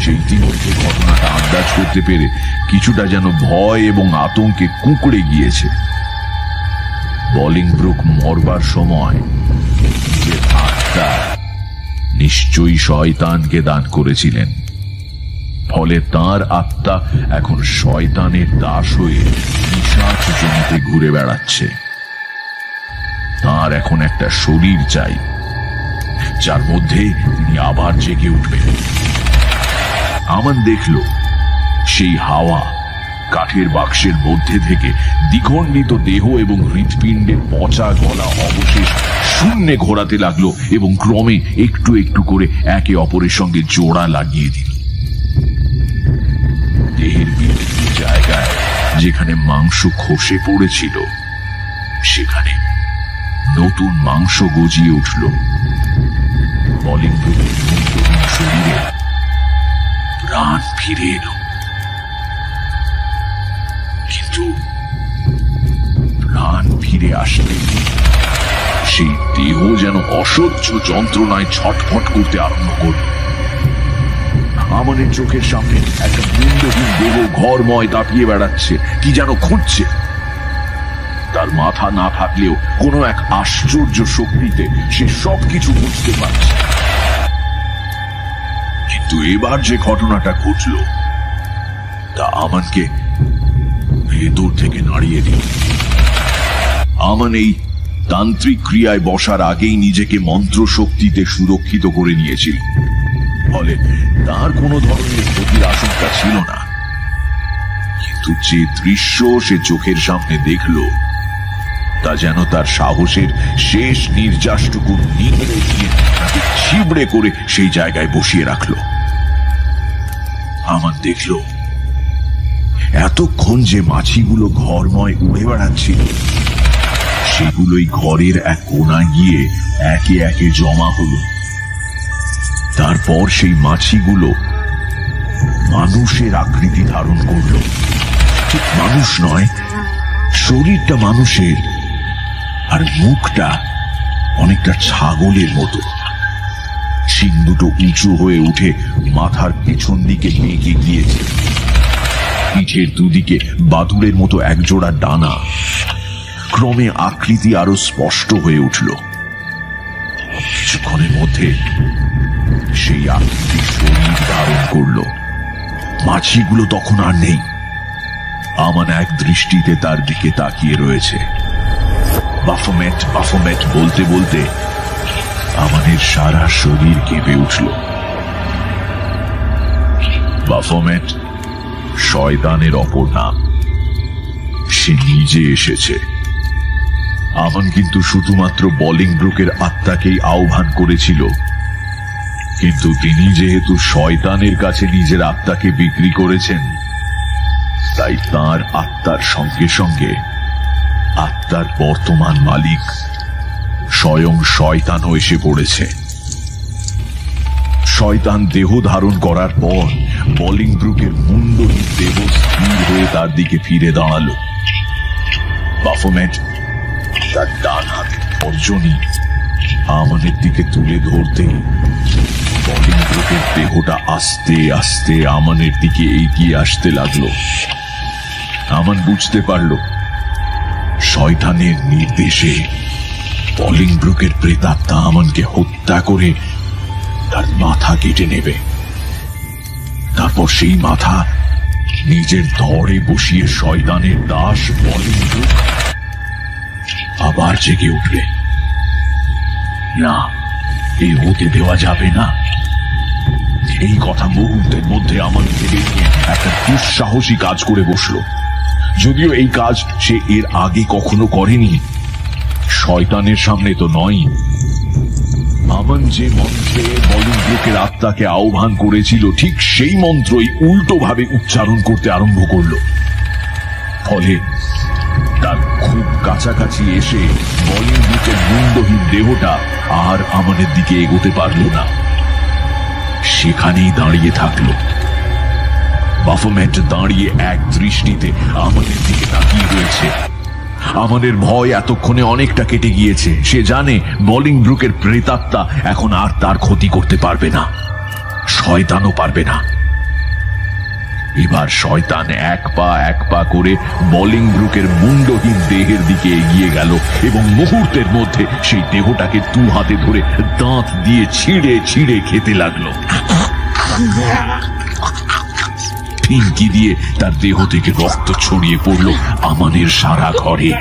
সেই ইতিমধ্যে ঘটনাটা আন্দাজ করতে পেরে কিছুটা যেন ভয় এবং আতঙ্কে কুঁকড়ে গিয়েছে। বলিংব্রুক মরবার সময় যে আত্মা নিশ্চয়ই শয়তানকে দান করেছিলেন। ফলে তার আত্মা এখন শয়তানের দাস হয়ে নিশাচ জমিতে ঘুরে বেড়াচ্ছে। তার এখন একটা শরীর চাই, যার মধ্যে তিনি আবার জেগে উঠবেন। আমান দেখল, সেই হাওয়া কাঠের বাক্সের মধ্যে থেকে দ্বিখণ্ডিত দেহ এবং হৃৎপিণ্ডের পচা গলা অবশেষ শূন্যে ঘোরাতে লাগল এবং ক্রমে একটু একটু করে একে অপরের সঙ্গে জোড়া লাগিয়ে দিল। দেহের বিভিন্ন জায়গায় যেখানে মাংস খসে পড়েছিল, সেখানে নতুন মাংস গজিয়ে উঠল। শরীরে প্রাণ ফিরে এলো। কিন্তু প্রাণ ফিরে আসলে সেই দেহ যেন অসহ্য যন্ত্রণায় ছটফট করতে আরম্ভ করল। আমাদের চোখের সামনে একটা মুন্ডহীন দেহ ঘরময় দাপিয়ে বেড়াচ্ছে, কি যেন খুঁজছে তার মাথা না থাকলেও কোনো এক আশ্চর্য শক্তিতে সে সবকিছু বুঝতে পারছে। কিন্তু এবার যে ঘটনাটা ঘটল, তা আমানকে ভেতর থেকে নাড়িয়ে দিল। আমান এই তান্ত্রিক ক্রিয়ায় বসার আগেই নিজেকে মন্ত্র শক্তিতে সুরক্ষিত করে নিয়েছিল। ফলে তার কোনো ধরনের ক্ষতির আশঙ্কা ছিল না। কিন্তু যে দৃশ্য সে চোখের সামনে দেখল, তা যেন তার সাহসের শেষ নির্যাসটুকু নিংড়ে দিয়ে তাকে ছিবড়ে করে সেই জায়গায় বসিয়ে রাখল। আমার দেখল, এতক্ষণ যে মাছিগুলো ঘরময় উড়ে বেড়াচ্ছিল সেগুলোই ঘরের এক কোনায় গিয়ে একে একে জমা হলো। তারপর সেই মাছিগুলো মানুষের আকৃতি ধারণ করল। ঠিক মানুষ নয়, শরীরটা মানুষের, আর মুখটা অনেকটা ছাগলের মতো। শিং দুটো উঁচু হয়ে উঠে মাথার পেছন দিকে বেঁকে গিয়েছে। পিঠের দুদিকে বাদুড়ের মতো একজোড়া ডানা। ক্রমে আকৃতি আরও স্পষ্ট হয়ে উঠল। কিছুক্ষণের মধ্যে সেই আকৃতি শরীর ধারণ করল। মাছিগুলো তখন আর নেই। আমান এক দৃষ্টিতে তার দিকে তাকিয়ে রয়েছে। বাফমেট বাফমেট বলতে বলতে আমাদের সারা শরীর কেঁপে উঠল। বাফমেট শয়তানের অপর নাম। সে নিজে এসেছে। আমান কিন্তু শুধুমাত্র বলিং ব্রুকের আত্মাকেই আহ্বান করেছিল। কিন্তু তিনি যেহেতু শয়তানের কাছে নিজের আত্মাকে বিক্রি করেছেন, তাই তার আত্মার সঙ্গে সঙ্গে আত্মার বর্তমান মালিক স্বয়ং শয়তানও এসে পড়েছে। শয়তান দেহ ধারণ করার পর বলিং ব্রুকের মুন্ডহীন দেহ স্থির হয়ে তার দিকে ফিরে দাঁড়াল। বাফোমেট তার ডান হাতে। তর্জনী আমাদের দিকে তুলে ধরতেই বলিং দেহটা আস্তে আস্তে আমানের দিকে এগিয়ে আসতে লাগল। আমান বুঝতে পারল, শয়তানের নির্দেশে বলিংব্রুকের প্রেতাত্মা আমানকে হত্যা করে তার মাথা কেটে নেবে। তারপর সেই মাথা নিজের ধরে বসিয়ে শয়তানের দাস বলিংব্রুক আবার জেগে উঠবে। না, এই হতে দেওয়া যাবে না। এই কথা মুহূর্তের মধ্যে আমার নিয়ে একটা দুঃসাহসী কাজ করে বসল। যদিও এই কাজ সে এর আগে কখনো করেনি। শয়তানের সামনে তো নয়। আমান যে মন্ত্রে বলিউডের আত্মাকে আহ্বান করেছিল, ঠিক সেই মন্ত্রই উল্টোভাবে উচ্চারণ করতে আরম্ভ করল। ফলে খুব কাছাকাছি এসে বলিউডের মুন্ডহীন দেহটা আর আমাদের দিকে এগোতে পারল না। সেখানেই দাঁড়িয়ে থাকল। বাফোমেট দাঁড়িয়ে এক দৃষ্টিতে আমাদের দিকে তাকিয়ে রয়েছে। আমাদের ভয় এতক্ষণে অনেকটা কেটে গিয়েছে। সে জানে বলিং ব্রুকের প্রেতাত্মা এখন আর তার ক্ষতি করতে পারবে না। শয়তানও পারবে না। এবার শয়তান এক পা এক পা করে বলিং ব্রুকের মুন্ডহীন দেহের দিকে এগিয়ে গেল এবং মুহূর্তের মধ্যে সেই দেহটাকে দু হাতে ধরে দাঁত দিয়ে ছিঁড়ে ছিঁড়ে খেতে লাগল। ফিঙ্কি দিয়ে তার দেহ থেকে রক্ত ছড়িয়ে পড়ল আমাদের সারা ঘরে।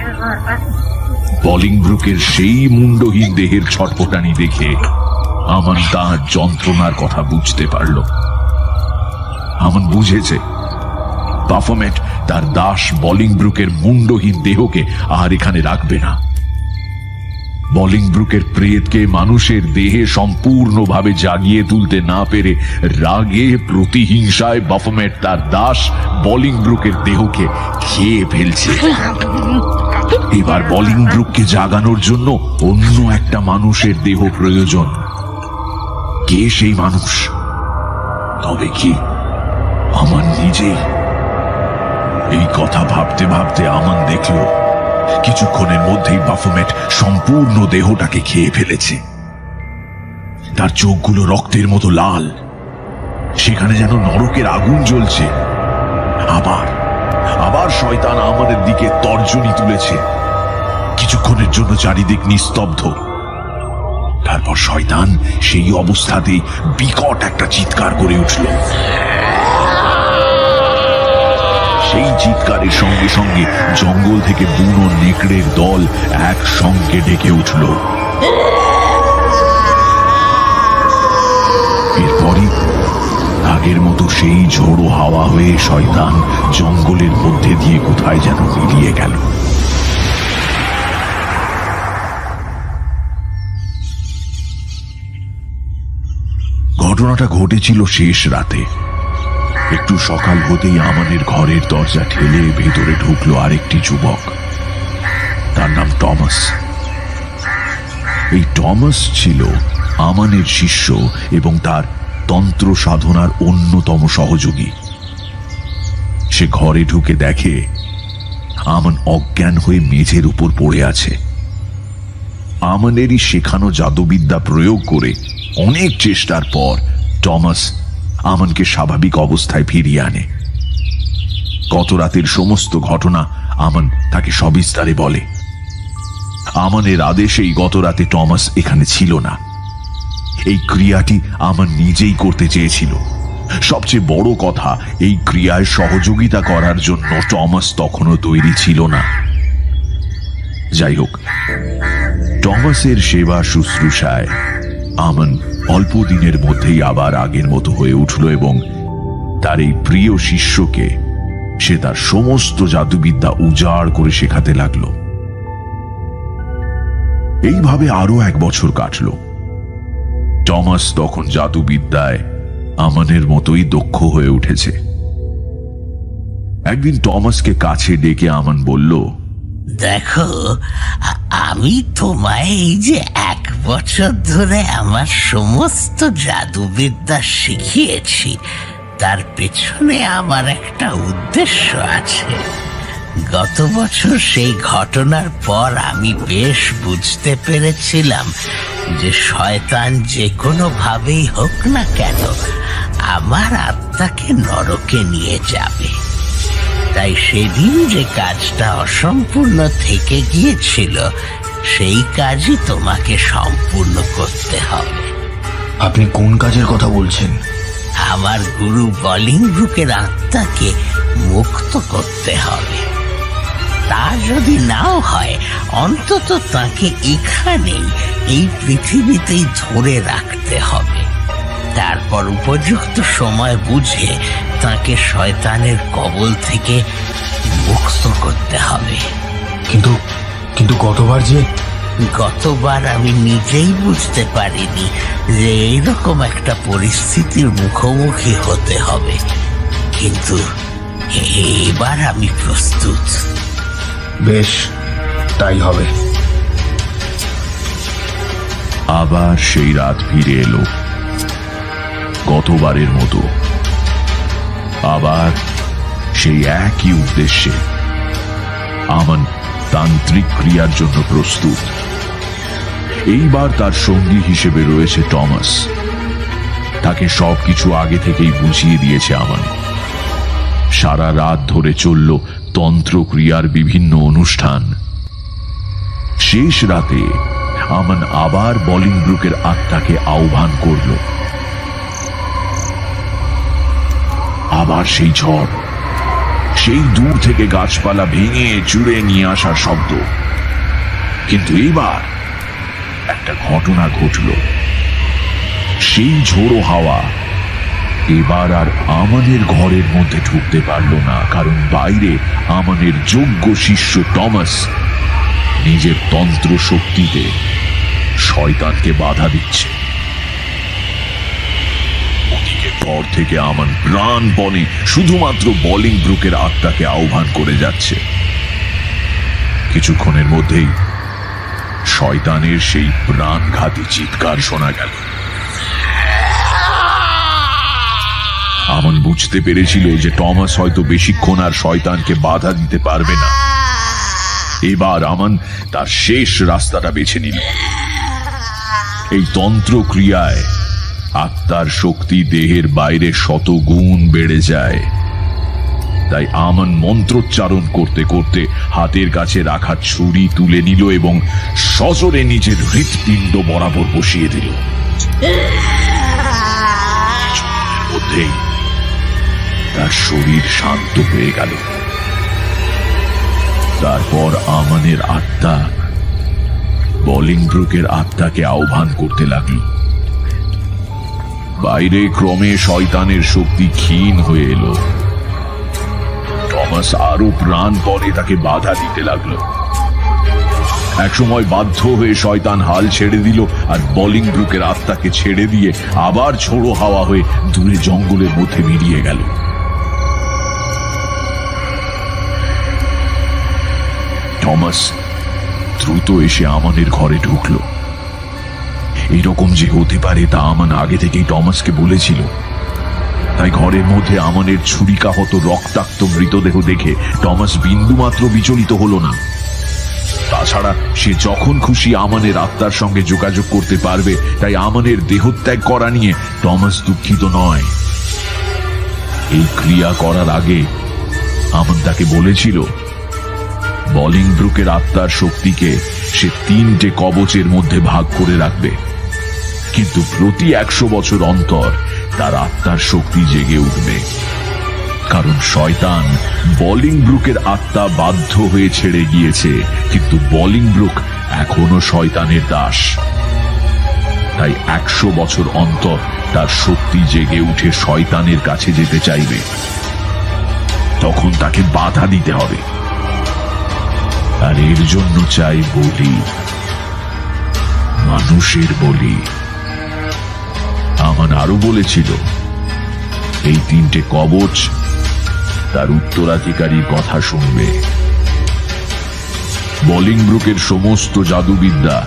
বলিং ব্রুকের সেই মুন্ডহীন দেহের ছটপটানি দেখে আমার তার যন্ত্রণার কথা বুঝতে পারল। আমান বুঝেছে। পাফমেট তার দাস বলিং ব্রুকের মুন্ডহীন দেহকে আর এখানে রাখবে না। বলিংব্রুকের প্রেতকে মানুষের দেহে সম্পূর্ণভাবে জাগিয়ে তুলতে না পেরে রাগে প্রতিহিংসায় বাফমেট তার দাস বলিংব্রুকের দেহকে খেয়ে ফেলছে। এবার বলিংব্রুককে জাগানোর জন্য অন্য একটা মানুষের দেহ প্রয়োজন। কে সেই মানুষ? তবে কি? আমার নিজেই। এই কথা ভাবতে ভাবতে আমান দেখল, কিছুক্ষণের মধ্যেই বাফোমেট সম্পূর্ণ দেহটাকে খেয়ে ফেলেছে। তার চোখগুলো রক্তের মতো লাল, সেখানে যেন নরকের আগুন জ্বলছে। আবার আবার শয়তান আমাদের দিকে তর্জনী তুলেছে। কিছুক্ষণের জন্য চারিদিক নিস্তব্ধ। তারপর শয়তান সেই অবস্থাতেই বিকট একটা চিৎকার করে উঠল। সেই চিৎকারের সঙ্গে সঙ্গে জঙ্গল থেকে বুনো নেকড়ের দল এক সঙ্গে ডেকে উঠল। এরপরই আগের মতো সেই ঝোড়ো হাওয়া হয়ে শয়তান জঙ্গলের মধ্যে দিয়ে কোথায় যেন মিলিয়ে গেল। ঘটনাটা ঘটেছিল শেষ রাতে। একটু সকাল হতেই আমাদের ঘরের দরজা ঠেলে ভেতরে ঢুকলো আরেকটি যুবক। তার নাম টমাস। এই টমাস ছিল আমানের শিষ্য এবং তার তন্ত্র সাধনার অন্যতম সহযোগী। সে ঘরে ঢুকে দেখে আমান অজ্ঞান হয়ে মেঝের উপর পড়ে আছে। আমানেরই শেখানো জাদুবিদ্যা প্রয়োগ করে অনেক চেষ্টার পর টমাস আমানকে স্বাভাবিক অবস্থায় ফিরিয়ে আনে। গত রাতের সমস্ত ঘটনা আমান তাকে সবিস্তারে বলে। আমানের আদেশেই গত রাতে টমাস এখানে ছিল না। এই ক্রিয়াটি আমার নিজেই করতে চেয়েছিল। সবচেয়ে বড় কথা, এই ক্রিয়ায় সহযোগিতা করার জন্য টমাস তখনও তৈরি ছিল না। যাই হোক, টমাসের সেবা শুশ্রূষায় আমন অল্প দিনের মধ্যেই আবার আগের মতো হয়ে উঠল এবং তার এই প্রিয় শিষ্যকে সে তার সমস্ত জাদুবিদ্যা উজাড় করে শেখাতে লাগল। এইভাবে আরও এক বছর কাটল। টমাস তখন জাদুবিদ্যায় আমানের মতোই দক্ষ হয়ে উঠেছে। একদিন টমাসকে কাছে ডেকে আমান বলল দেখো, আমি তোমায় এই যে এক বছর ধরে আমার সমস্ত জাদুবিদ্যা শিখিয়েছি, তার পেছনে আমার একটা উদ্দেশ্য আছে। গত বছর সেই ঘটনার পর আমি বেশ বুঝতে পেরেছিলাম যে শয়তান যে কোনো ভাবেই হোক না কেন, আমার আত্মাকে নরকে নিয়ে যাবে। তাই সেদিন যে কাজটা অসম্পূর্ণ থেকে গিয়েছিল সেই কাজই তোমাকে সম্পূর্ণ করতে হবে। আপনি কোন কাজের কথা বলছেন? আমার গুরু বলিং ব্রুকের আত্মাকে মুক্ত করতে হবে। তা যদি নাও হয় অন্তত তাকে এখানেই এই পৃথিবীতেই ধরে রাখতে হবে। তারপর উপযুক্ত সময় বুঝে তাকে শয়তানের কবল থেকে মুক্ত করতে হবে। কিন্তু কিন্তু গতবার যে গতবার আমি নিজেই বুঝতে পারিনি যে এইরকম একটা পরিস্থিতির মুখোমুখি হতে হবে। কিন্তু এবার আমি প্রস্তুত। বেশ তাই হবে। আবার সেই রাত ফিরে এলো। গতবারের মতো। আবার সেই একই উদ্দেশ্যে আমান তান্ত্রিক ক্রিয়ার জন্য প্রস্তুত। এইবার তার সঙ্গী হিসেবে রয়েছে টমাস। তাকে সবকিছু আগে থেকেই বুঝিয়ে দিয়েছে আমান। সারা রাত ধরে চলল তন্ত্রক্রিয়ার বিভিন্ন অনুষ্ঠান। শেষ রাতে আমান আবার বলিংব্রুকের আত্মাকে আহ্বান করল। আবার সেই ঝড়। সেই দূর থেকে গাছপালা ভেঙে চুড়ে নিয়ে আসার শব্দ। কিন্তু এবার একটা ঘটনা ঘটল। সেই ঝোড়ো হাওয়া এবার আর আমাদের ঘরের মধ্যে ঢুকতে পারল না, কারণ বাইরে আমাদের যোগ্য শিষ্য টমাস নিজের তন্ত্র শক্তিতে শয়তানকে বাধা দিচ্ছে। পর থেকে আমার প্রাণপণে শুধুমাত্র বলিং ব্রুকের আত্মাকে আহ্বান করে যাচ্ছে। কিছুক্ষণের মধ্যেই শয়তানের সেই প্রাণঘাতী চিৎকার শোনা গেল। আমন বুঝতে পেরেছিল যে টমাস হয়তো বেশিক্ষণ আর শয়তানকে বাধা দিতে পারবে না। এবার আমান তার শেষ রাস্তাটা বেছে নিল। এই তন্ত্র ক্রিয়ায় আত্মার শক্তি দেহের বাইরে শত গুণ বেড়ে যায়। তাই আমান মন্ত্রোচ্চারণ করতে করতে হাতের কাছে রাখা ছুরি তুলে নিল এবং সজরে নিজের হৃৎপিণ্ড বরাবর বসিয়ে দিল। তার শরীর শান্ত হয়ে গেল। তারপর আমানের আত্মা বলিংব্রুকের আত্মাকে আহ্বান করতে লাগল। বাইরে ক্রমে শয়তানের শক্তি ক্ষীণ হয়ে এলো। টমাস আরও প্রাণ পরে তাকে বাধা দিতে লাগল। একসময় বাধ্য হয়ে শয়তান হাল ছেড়ে দিল আর বলিং ব্রুকের আত্মাকে ছেড়ে দিয়ে আবার ছোড়ো হাওয়া হয়ে দূরে জঙ্গলের মধ্যে মিলিয়ে গেল। টমাস দ্রুত এসে আমাদের ঘরে ঢুকলো। এরকম যে হতে পারে তা আমান আগে থেকেই টমাসকে বলেছিল। তাই ঘরের মধ্যে আমানের ছুরিকাহত রক্তাক্ত মৃতদেহ দেখে টমাস বিন্দুমাত্র বিচলিত হলো না। তাছাড়া সে যখন খুশি আমানের আত্মার সঙ্গে যোগাযোগ করতে পারবে, তাই আমানের দেহত্যাগ করা নিয়ে টমাস দুঃখিত নয়। এই ক্রিয়া করার আগে আমান তাকে বলেছিল, বলিং ব্রুকের আত্মার শক্তিকে সে তিনটে কবচের মধ্যে ভাগ করে রাখবে। কিন্তু প্রতি একশো বছর অন্তর তার আত্মার শক্তি জেগে উঠবে। কারণ শয়তান বলিং ব্রুকের আত্মা বাধ্য হয়ে ছেড়ে গিয়েছে, কিন্তু বলিং ব্রুক এখনও শয়তানের দাস। তাই একশো বছর অন্তর তার শক্তি জেগে উঠে শয়তানের কাছে যেতে চাইবে। তখন তাকে বাধা দিতে হবে। আর এর জন্য চাই বলি, মানুষের বলি। আমান আরও বলেছিল, এই তিনটে কবচ তার উত্তরাধিকারীর কথা শুনবে। বলিংব্রুকের সমস্ত জাদুবিদ্যা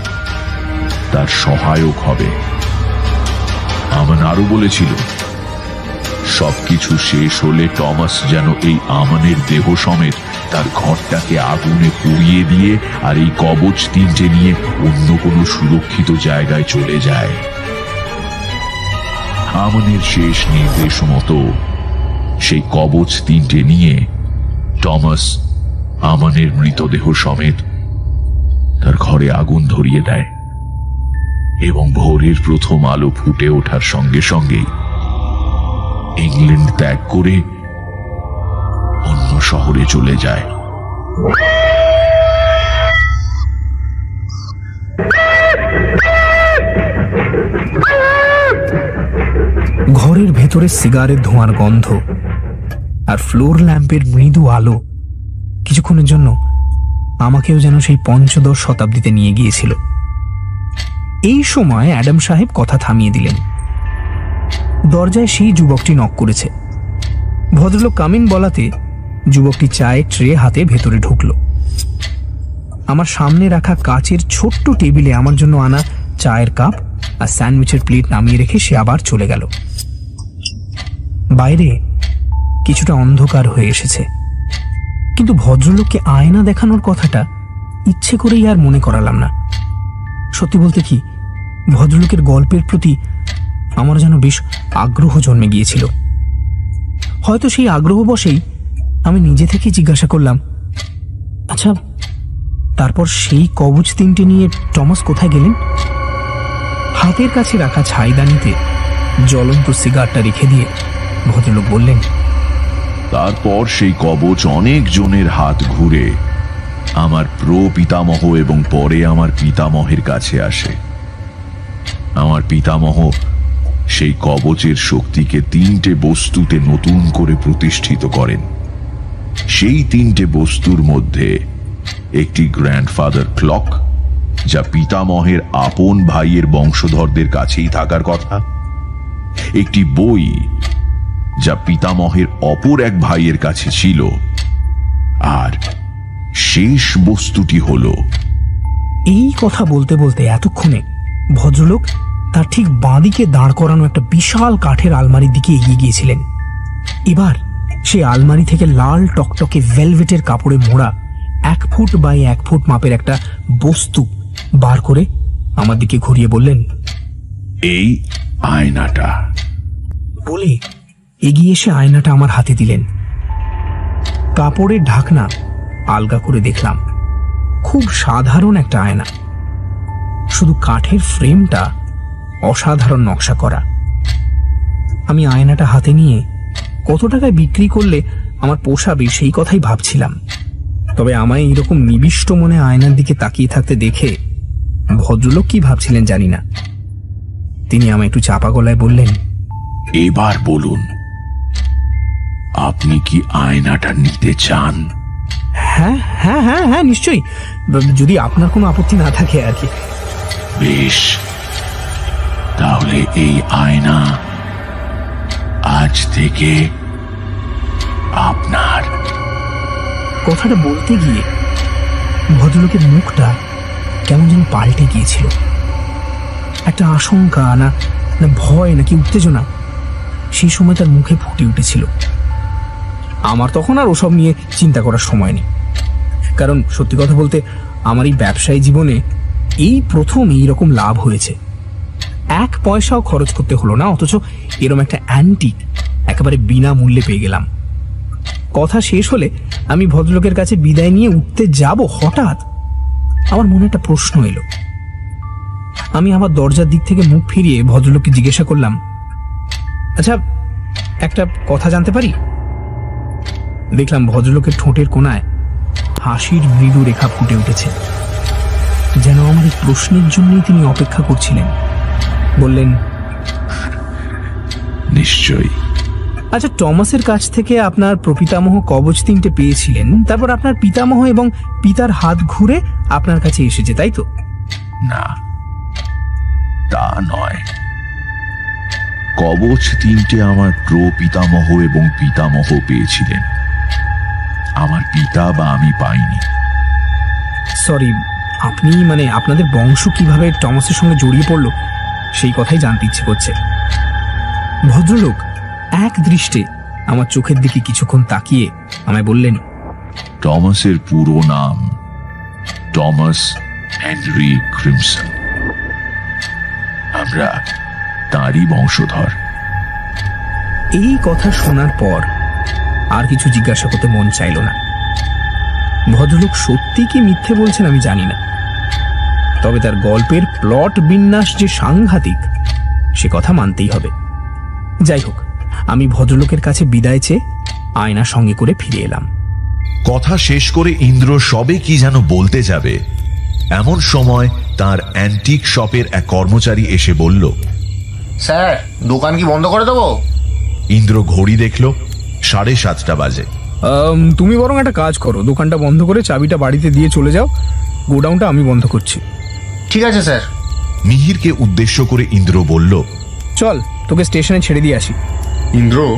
তার সহায়ক হবে। আমান আরও বলেছিল, সবকিছু শেষ হলে টমাস যেন এই আমানের দেহ সমেত তার ঘরটাকে আগুনে পুড়িয়ে দিয়ে আর এই কবচ তিনটে নিয়ে অন্য কোনো সুরক্ষিত জায়গায় চলে যায়। আমানের শেষ নির্দেশ মতো সেই কবচ তিনটে নিয়ে টমাস আমানের মৃতদেহ সমেত তার ঘরে আগুন ধরিয়ে দেয় এবং ভোরের প্রথম আলো ফুটে ওঠার সঙ্গে সঙ্গেই ইংল্যান্ড ত্যাগ করে অন্য শহরে চলে যায়। ঘরের ভেতরে সিগারের ধোঁয়ার গন্ধ আর ফ্লোর ল্যাম্পের মৃদু আলো। কিছুক্ষণের জন্য আমাকেও যেন সেই পঞ্চদশ শতাব্দীতে নিয়ে গিয়েছিল। এই সময় অ্যাডাম সাহেব কথা থামিয়ে দিলেন। দরজায় সেই যুবকটি নক করেছে। ভদ্রলোক কামিন বলাতে যুবকটি চায়ের ট্রে হাতে ভেতরে ঢুকল। আমার সামনে রাখা কাচের ছোট্ট টেবিলে আমার জন্য আনা চায়ের কাপ আর স্যান্ডউইচের প্লেট নামিয়ে রেখে সে আবার চলে গেল। বাইরে কিছুটা অন্ধকার হয়ে এসেছে। কিন্তু ভদ্রলোককে আয়না দেখানোর কথাটা ইচ্ছে করেই আর মনে করালাম না। সত্যি বলতে কি, ভদ্রলোকের গল্পের প্রতি আমার যেন বেশ আগ্রহ জন্মে গিয়েছিল। হয়তো সেই আগ্রহ বসেই আমি নিজে থেকে জিজ্ঞাসা করলাম আচ্ছা তারপর সেই কবচ তিনটে নিয়ে টমাস কোথায় গেলেন? হাতের কাছে রাখা ছাইদানিতে জ্বলন্ত সিগারটা রেখে দিয়ে ভদ্রলোক বললেন, তারপর সেই কবচ অনেক জনের হাত ঘুরে আমার প্র পিতামহ এবং পরে আমার পিতামহের কাছে আসে। আমার পিতামহ সেই কবচের শক্তিকে তিনটে বস্তুতে নতুন করে প্রতিষ্ঠিত করেন। সেই তিনটে বস্তুর মধ্যে একটি গ্র্যান্ডফাদার ক্লক, যা পিতামহের আপন ভাইয়ের বংশধরদের কাছেই থাকার কথা, একটি বই যা পিতামহের অপর এক ভাইয়ের কাছে ছিল। আর শেষ বস্তুটি হল এই কথা বলতে বলতে এতক্ষণে ভদ্রলোক তার ঠিক বাঁদিকে দাঁড় করানো একটা বিশাল কাঠের আলমারির দিকে এগিয়ে গিয়েছিলেন। এবার সেই আলমারি থেকে লাল টকটকে ভেলভেটের কাপড়ে মোড়া এক ফুট বাই এক ফুট মাপের একটা বস্তু বার করে আমার দিকে ঘুরিয়ে বললেন এই আয়নাটা। বলে এগিয়ে এসে আয়নাটা আমার হাতে দিলেন। কাপড়ের ঢাকনা আলগা করে দেখলাম। খুব সাধারণ একটা আয়না। শুধু কাঠের ফ্রেমটা অসাধারণ নকশা করা। আমি আয়নাটা হাতে নিয়ে কত টাকায় বিক্রি করলে আমার পোষাবে সেই কথাই ভাবছিলাম। তবে আমায় এইরকম নিবিষ্ট মনে আয়নার দিকে তাকিয়ে থাকতে দেখে ভদ্রলোক কি ভাবছিলেন জানি না। তিনি আমায় একটু চাপা গলায় বললেন, এবার বলুন আপনি কি আয়নাটা নিতে চান? হ্যাঁ হ্যাঁ হ্যাঁ হ্যাঁ নিশ্চয়ই। যদি আপনার কোনো আপত্তি না থাকে আর কি। বেশ। তাহলে এই আয়না আজ থেকে আপনার। কথাটা বলতে গিয়ে ভদ্রলোকের মুখটা কেমন যেন পাল্টে গিয়েছিল। একটা আশঙ্কা না না ভয় নাকি উত্তেজনা সেই সময় তার মুখে ফুটে উঠেছিল। আমার তখন আর ওসব নিয়ে চিন্তা করার সময় নেই। কারণ সত্যি কথা বলতে, আমার এই ব্যবসায়ী জীবনে এই প্রথম এই রকম লাভ হয়েছে। এক পয়সাও খরচ করতে হলো না, অথচ এরম একটা অ্যান্টিক একেবারে বিনামূল্যে পেয়ে গেলাম। কথা শেষ হলে আমি ভদ্রলোকের কাছে বিদায় নিয়ে উঠতে যাব হঠাৎ। আমার মনে একটা প্রশ্ন এলো। আমি আমার দরজার দিক থেকে মুখ ফিরিয়ে ভদ্রলোককে জিজ্ঞাসা করলাম আচ্ছা একটা কথা জানতে পারি? দেখলাম ভদ্রলোকের ঠোঁটের কোনায় হাসির মৃদু রেখা ফুটে উঠেছে। যেন আমার এই প্রশ্নের জন্যই তিনি অপেক্ষা করছিলেন। বললেন নিশ্চয়ই। আচ্ছা টমাসের কাছ থেকে আপনার প্রপিতামহ কবচ তিনটে পেয়েছিলেন তারপর আপনার পিতামহ এবং পিতার হাত ঘুরে আপনার কাছে এসেছে তাই তো? না তা নয়। কবচ তিনটে আমার প্রপিতামহ এবং পিতামহ পেয়েছিলেন। আমার পিতা বা আমি পাইনি। সরি আপনি মানে আপনাদের বংশ কীভাবে টমাসের সঙ্গে জড়িয়ে পড়ল সেই কথাই জানতে ইচ্ছে করছে। ভদ্রলোক এক দৃষ্টে আমার চোখের দিকে কিছুক্ষণ তাকিয়ে আমায় বললেন টমাসের পুরো নাম টমাস হেনরি ক্রিমসন। আমরা তারই বংশধর। এই কথা শোনার পর আর কিছু জিজ্ঞাসা করতে মন চাইল না। ভদ্রলোক সত্যি কি মিথ্যে বলছেন আমি জানি না। তবে তার গল্পের প্লট বিন্যাস যে সাংঘাতিক সে কথা মানতেই হবে। যাই হোক আমি ভদ্রলোকের কাছে বিদায় চেয়ে আয়না সঙ্গে করে ফিরে এলাম। কথা শেষ করে ইন্দ্র সবে কি যেন বলতে যাবে এমন সময় তার অ্যান্টিক শপের এক কর্মচারী এসে বলল স্যার দোকান কি বন্ধ করে দেবো? ইন্দ্র ঘড়ি দেখল সাড়ে সাতটা বাজে। আম, তুমি বরং একটা কাজ করো দোকানটা বন্ধ করে চাবিটা বাড়িতে দিয়ে চলে যাও গোডাউনটা আমি বন্ধ করছি। ঠিক আছে স্যার। মিহিরকে উদ্দেশ্য করে ইন্দ্র বলল চল তোকে স্টেশনে ছেড়ে দিয়ে আসি। ইন্দ্র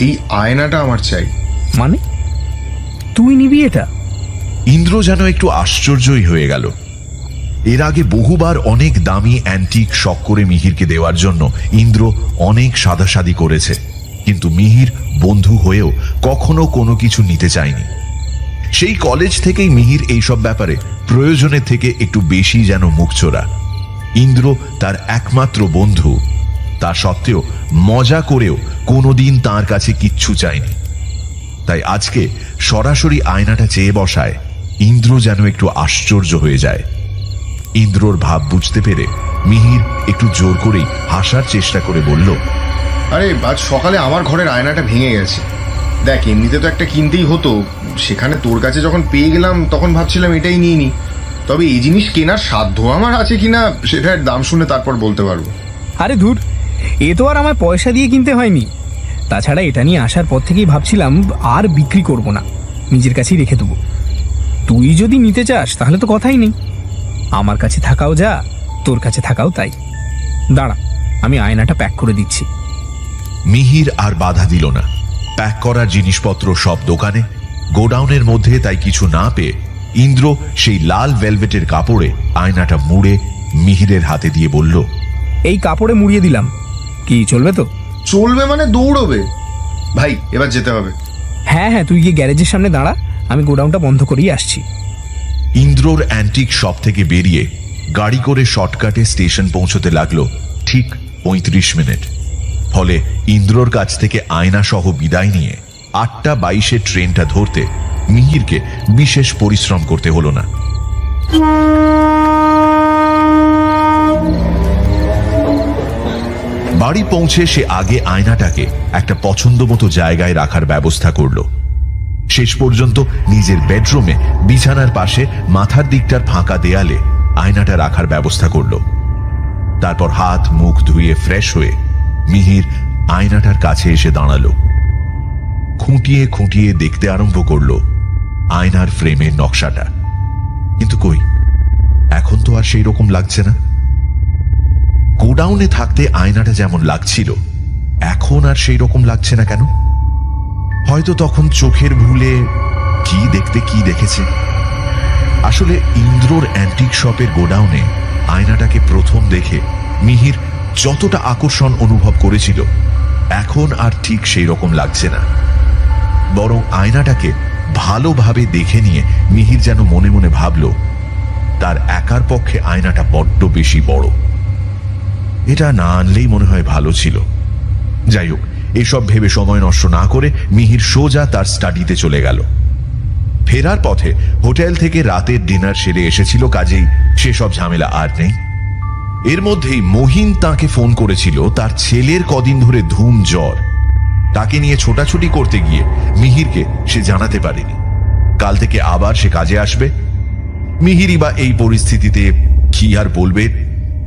এই আয়নাটা আমার চাই। মানে? তুই নিবি এটা? ইন্দ্র যেন একটু আশ্চর্যই হয়ে গেল। এর আগে বহুবার অনেক দামি অ্যান্টিক শখ করে মিহিরকে দেওয়ার জন্য ইন্দ্র অনেক সাদাসাদি করেছে। কিন্তু মিহির বন্ধু হয়েও কখনো কোনো কিছু নিতে চায়নি। সেই কলেজ থেকেই মিহির এইসব ব্যাপারে প্রয়োজনের থেকে একটু বেশি যেন মুখচোরা ইন্দ্র তার একমাত্র বন্ধু। তা সত্ত্বেও মজা করেও কোনোদিন তার কাছে কিচ্ছু চায়নি। তাই আজকে সরাসরি আয়নাটা চেয়ে বসায় ইন্দ্র যেন একটু আশ্চর্য হয়ে যায়। ইন্দ্রর ভাব বুঝতে পেরে মিহির একটু জোর করেই হাসার চেষ্টা করে বলল আরে, আজ সকালে আমার ঘরের আয়নাটা ভেঙে গেছে। দেখ, এমনিতে তো একটা কিনতেই হতো। সেখানে তোর কাছে যখন পেয়ে গেলাম, তখন ভাবছিলাম এটাই নিয়ে নি। তবে এই জিনিস কেনার সাধ্য আমার আছে কিনা সেটার দাম শুনে তারপর বলতে পারব। আরে, ধুর, এ তো আর আমার পয়সা দিয়ে কিনতে হয়নি। তাছাড়া এটা নিয়ে আসার পর থেকেই ভাবছিলাম, আর বিক্রি করব না। নিজের কাছেই রেখে দেবো। তুই যদি নিতে চাস, তাহলে তো কথাই নেই। আমার কাছে থাকাও যা, তোর কাছে থাকাও তাই। দাঁড়া, আমি আয়নাটা প্যাক করে দিচ্ছি। মিহির আর বাধা দিল না। প্যাক করার জিনিসপত্র সব দোকানে গোডাউনের মধ্যে তাই কিছু না পেয়ে ইন্দ্র সেই লাল ভেলভেটের কাপড়ে আয়নাটা মুড়ে মিহিরের হাতে দিয়ে বলল এই কাপড়ে মুড়িয়ে দিলাম। কি চলবে তো? চলবে মানে দৌড়বে। ভাই এবার যেতে হবে। হ্যাঁ হ্যাঁ তুই গিয়ে গ্যারেজের সামনে দাঁড়া আমি গোডাউনটা বন্ধ করেই আসছি। ইন্দ্রর অ্যান্টিক শপ থেকে বেরিয়ে গাড়ি করে শর্টকাটে স্টেশন পৌঁছতে লাগল ঠিক পঁয়ত্রিশ মিনিট। ফলে ইন্দ্রর কাছ থেকে আয়না সহ বিদায় নিয়ে আটটা বাইশে ট্রেনটা ধরতে মিহিরকে বিশেষ পরিশ্রম করতে হলো না। বাড়ি পৌঁছে সে আগে আয়নাটাকে একটা পছন্দ মতো জায়গায় রাখার ব্যবস্থা করল। শেষ পর্যন্ত নিজের বেডরুমে বিছানার পাশে মাথার দিকটার ফাঁকা দেয়ালে আয়নাটা রাখার ব্যবস্থা করল। তারপর হাত মুখ ধুয়ে ফ্রেশ হয়ে মিহির আয়নাটার কাছে এসে দাঁড়াল। খুঁটিয়ে খুঁটিয়ে দেখতে আরম্ভ করল আয়নার ফ্রেমের নকশাটা। কিন্তু কই? এখন তো আর সেই রকম লাগছে না। গোডাউনে থাকতে আয়নাটা যেমন লাগছিল, এখন আর সেই রকম লাগছে না কেন? হয়তো তখন চোখের ভুলে কি দেখতে কি দেখেছে। আসলে ইন্দ্রর অ্যান্টিক শপের গোডাউনে আয়নাটাকে প্রথম দেখে মিহির যতটা আকর্ষণ অনুভব করেছিল, এখন আর ঠিক সেই রকম লাগছে না। বরং আয়নাটাকে ভালোভাবে দেখে নিয়ে মিহির যেন মনে মনে ভাবল, তার একার পক্ষে আয়নাটা বড্ড বেশি বড়। এটা না আনলেই মনে হয় ভালো ছিল। যাই হোক, এসব ভেবে সময় নষ্ট না করে মিহির সোজা তার স্টাডিতে চলে গেল। ফেরার পথে হোটেল থেকে রাতের ডিনার সেরে এসেছিল, কাজেই সেসব ঝামেলা আর নেই। এর মধ্যেই মহিন তাকে ফোন করেছিল, তার ছেলের কদিন ধরে ধুম জ্বর। তাকে নিয়ে ছোটাছুটি করতে গিয়ে মিহিরকে সে জানাতে পারেনি। কাল থেকে আবার সে কাজে আসবে। মিহিরই বা এই পরিস্থিতিতে কি আর বলবে?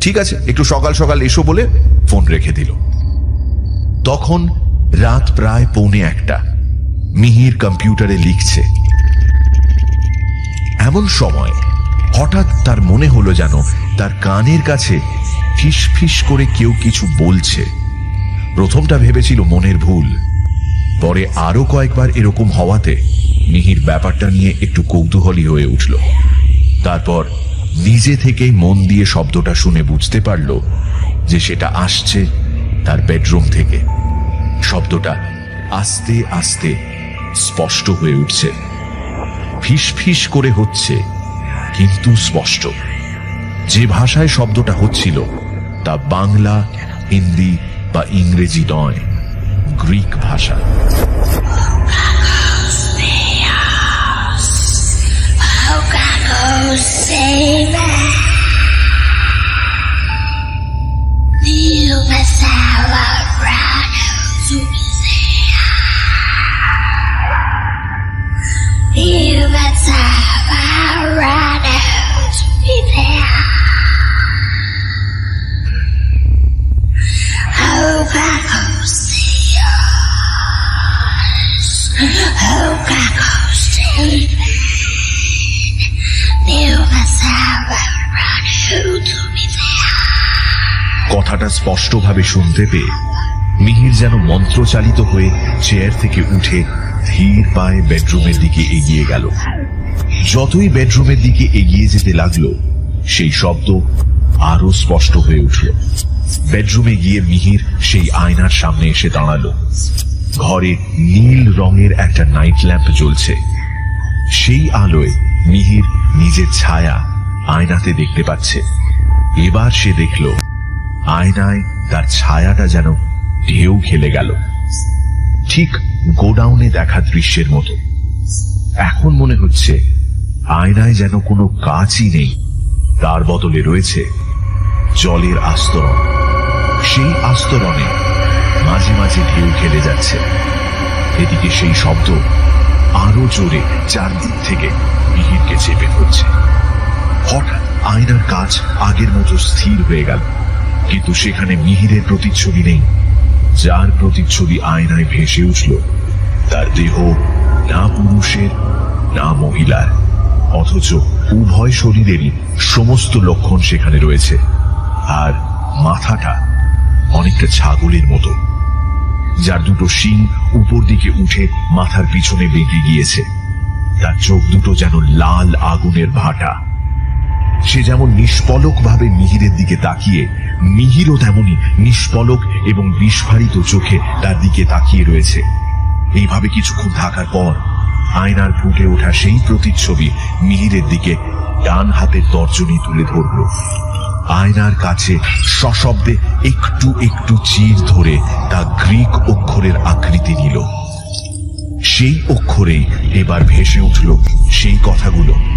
ঠিক আছে, একটু সকাল সকাল এসো বলে ফোন রেখে দিল। তখন রাত প্রায় পৌনে একটা। মিহির কম্পিউটারে লিখছে, এমন সময় হঠাৎ তার মনে হলো যেন তার কানের কাছে ফিস করে কেউ কিছু বলছে। প্রথমটা ভেবেছিল মনের ভুল। পরে আরও কয়েকবার এরকম হওয়াতে মিহির ব্যাপারটা নিয়ে একটু কৌতূহলী হয়ে উঠল। তারপর নিজে থেকেই মন দিয়ে শব্দটা শুনে বুঝতে পারল যে সেটা আসছে তার বেডরুম থেকে। শব্দটা আস্তে আস্তে স্পষ্ট হয়ে উঠছে। ফিস ফিস করে হচ্ছে কিন্তু স্পষ্ট। যে ভাষায় শব্দটা হচ্ছিল তা বাংলা হিন্দি বা ইংরেজি নয় গ্রিক ভাষা। কথাটা স্পষ্টভাবে শুনতে পেয়ে মিহির যেন মন্ত্রচালিত হয়ে চেয়ার থেকে উঠে ধীর পায়ে বেডরুমের দিকে এগিয়ে গেল। যতই বেডরুমের দিকে এগিয়ে যেতে লাগল, সেই শব্দ আরও স্পষ্ট হয়ে উঠল। বেডরুমে গিয়ে মিহির সেই আয়নার সামনে এসে দাঁড়াল। ঘরে নীল রঙের একটা নাইট ল্যাম্প জ্বলছে। সেই আলোয় মিহির নিজের ছায়া আয়নাতে দেখতে পাচ্ছে। এবার সে দেখল, আয়নায় তার ছায়াটা যেন ঢেউ খেলে গেল। ঠিক গোডাউনে দেখা দৃশ্যের মতো। এখন মনে হচ্ছে আয়নায় যেন কোনো কাজই নেই। তার বদলে রয়েছে জলের আস্তরণ। সেই আস্তরণে মাঝে মাঝে ঢেউ খেলে যাচ্ছে। এদিকে সেই শব্দ আরও জোরে চারদিক থেকে মিহিরকে চেপে ধরছে। হঠাৎ আয়নার কাজ আগের মতো স্থির হয়ে গেল, কিন্তু সেখানে মিহিরের প্রতিচ্ছবি নেই। যার প্রতিচ্ছবি আয়নায় ভেসে উঠল, তার দেহ না পুরুষের, না মহিলার, অথচ উভয় শরীরেরই সমস্ত লক্ষণ সেখানে রয়েছে, আর মাথাটা অনেকটা ছাগলের মতো, যার দুটো শিং উপর দিকে উঠে মাথার পিছনে বেঁকে গিয়েছে, তার চোখ দুটো যেন লাল আগুনের ভাটা। সে যেমন নিষ্পলক ভাবে মিহিরের দিকে তাকিয়ে, মিহিরও তেমনি নিষ্পলক এবং বিস্ফারিত চোখে তার দিকে তাকিয়ে রয়েছে। এইভাবে কিছুক্ষণ থাকার পর, আয়নার ফুটে ওঠা সেই প্রতিচ্ছবি মিহিরের দিকে ডান হাতের তর্জনী তুলে ধরল। আয়নার কাছে সশব্দে একটু একটু চির ধরে তা গ্রিক অক্ষরের আকৃতি নিল। সেই অক্ষরেই এবার ভেসে উঠল সেই কথাগুলো।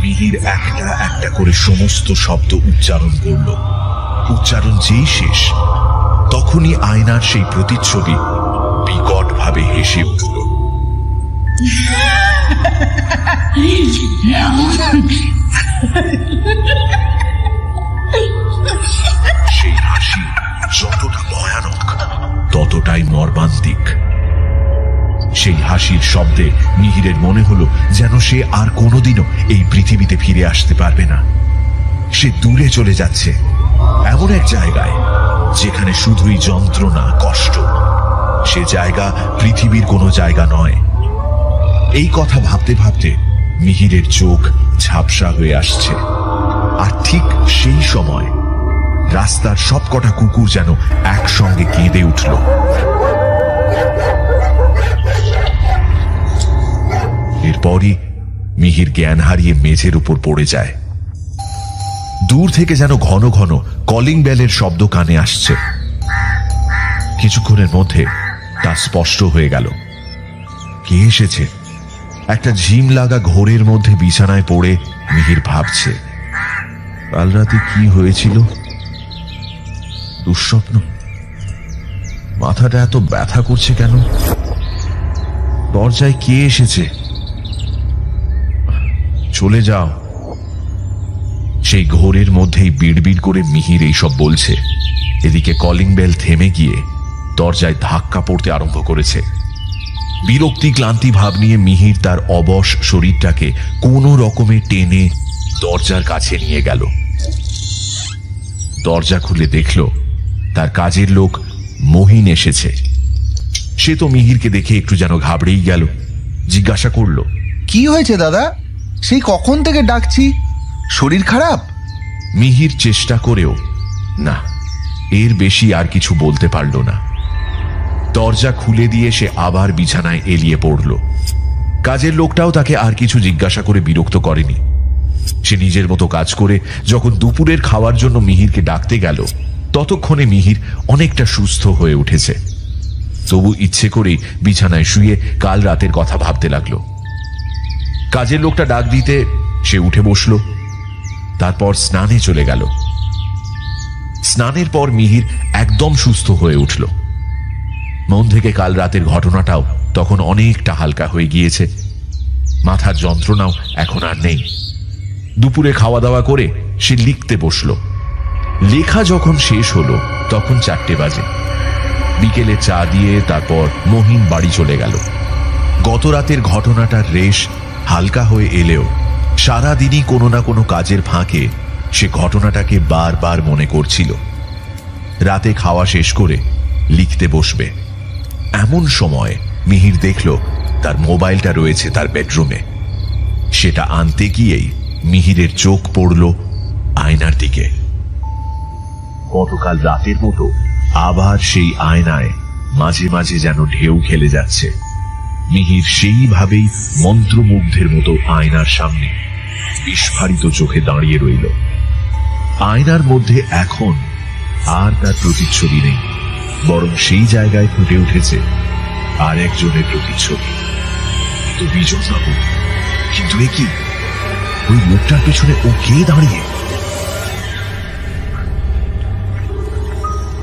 মিহির একটা একটা করে সমস্ত শব্দ উচ্চারণ করল। উচ্চারণ যেই শেষ, তখনই আয়নার সেই প্রতিচ্ছবি বিকট ভাবে ভাবে হেসে উঠল। সেই হাসি যতটা ভয়ানক, ততটাই মর্মান্তিক। সেই হাসির শব্দে মিহিরের মনে হলো যেন সে আর কোনোদিনও এই পৃথিবীতে ফিরে আসতে পারবে না। সে দূরে চলে যাচ্ছে, এমন এক জায়গায়, যেখানে শুধুই যন্ত্রণা, কষ্ট। সে জায়গা পৃথিবীর কোনো জায়গা নয়। এই কথা ভাবতে ভাবতে মিহিরের চোখ ঝাপসা হয়ে আসছে। আর ঠিক সেই সময় রাস্তার সবকটা কুকুর যেন একসঙ্গে কেঁদে উঠল। এরপরই মিহির জ্ঞান হারিয়ে মেঝের উপর পড়ে যায়। দূর থেকে যেন ঘন ঘন কলিং বেলের শব্দ কানে আসছে। কিছুক্ষণের মধ্যে তা স্পষ্ট হয়ে গেল। কে এসেছে? একটা ঝিম লাগা ঘোরের মধ্যে বিছানায় পড়ে মিহির ভাবছে, কাল রাতে কি হয়েছিল? দুঃস্বপ্ন। মাথাটা এত ব্যথা করছে কেন? দরজায় কে এসেছে? চলে যাও। সেই ঘোরের মধ্যেই বিড়বিড় করে মিহির এইসব বলছে। এদিকে কলিং বেল থেমে গিয়ে দরজায় ধাক্কা পড়তে আরম্ভ করেছে। বিরক্তি ক্লান্তি ভাব নিয়ে মিহির তার অবশ শরীরটাকে কোনো রকমে টেনে দরজার কাছে নিয়ে গেল। দরজা খুলে দেখল, তার কাজের লোক মহিন এসেছে। সে তো মিহিরকে দেখে একটু যেন ঘাবড়েই গেল। জিজ্ঞাসা করল, কি হয়েছে দাদা? সেই কখন থেকে ডাকছি? শরীর খারাপ? মিহির চেষ্টা করেও, না, এর বেশি আর কিছু বলতে পারল না। দরজা খুলে দিয়ে সে আবার বিছানায় এলিয়ে পড়ল। কাজের লোকটাও তাকে আর কিছু জিজ্ঞাসা করে বিরক্ত করেনি। সে নিজের মতো কাজ করে যখন দুপুরের খাওয়ার জন্য মিহিরকে ডাকতে গেল, ততক্ষণে মিহির অনেকটা সুস্থ হয়ে উঠেছে। তবু ইচ্ছে করেই বিছানায় শুয়ে কাল রাতের কথা ভাবতে লাগল। কাজের লোকটা ডাক দিতে সে উঠে বসল। তারপর স্নানে চলে গেল। স্নানের পর মিহির একদম সুস্থ হয়ে উঠল। মন থেকে কাল রাতের ঘটনাটাও তখন অনেকটা হালকা হয়ে গিয়েছে। মাথার যন্ত্রণাও এখন আর নেই। দুপুরে খাওয়া দাওয়া করে সে লিখতে বসল। লেখা যখন শেষ হলো, তখন চারটে বাজে। বিকেলে চা দিয়ে তারপর মহিন বাড়ি চলে গেল। গত রাতের ঘটনাটার রেশ হালকা হয়ে এলেও সারাদিনই কোনো না কোনো কাজের ফাঁকে সে ঘটনাটাকে বারবার মনে করছিল। রাতে খাওয়া শেষ করে লিখতে বসবে। এমন সময় মিহির দেখল তার মোবাইলটা রয়েছে তার বেডরুমে। সেটা আনতে গিয়েই মিহিরের চোখ পড়ল আয়নার দিকে। গতকাল রাতের মতো আবার সেই আয়নায় মাঝে মাঝে যেন ঢেউ খেলে যাচ্ছে। মিহির সেইভাবেই মন্ত্রমুগ্ধের মতো আয়নার সামনে বিস্ফারিত চোখে দাঁড়িয়ে রইল। আয়নার মধ্যে এখন আর তার প্রতিচ্ছবি নেই, বরং সেই জায়গায় ফুটে উঠেছে আর একজনের প্রতিচ্ছবি। তো বিজন বাবু কিন্তু এ কি? ওই লোকটার পেছনে ও কে দাঁড়িয়ে?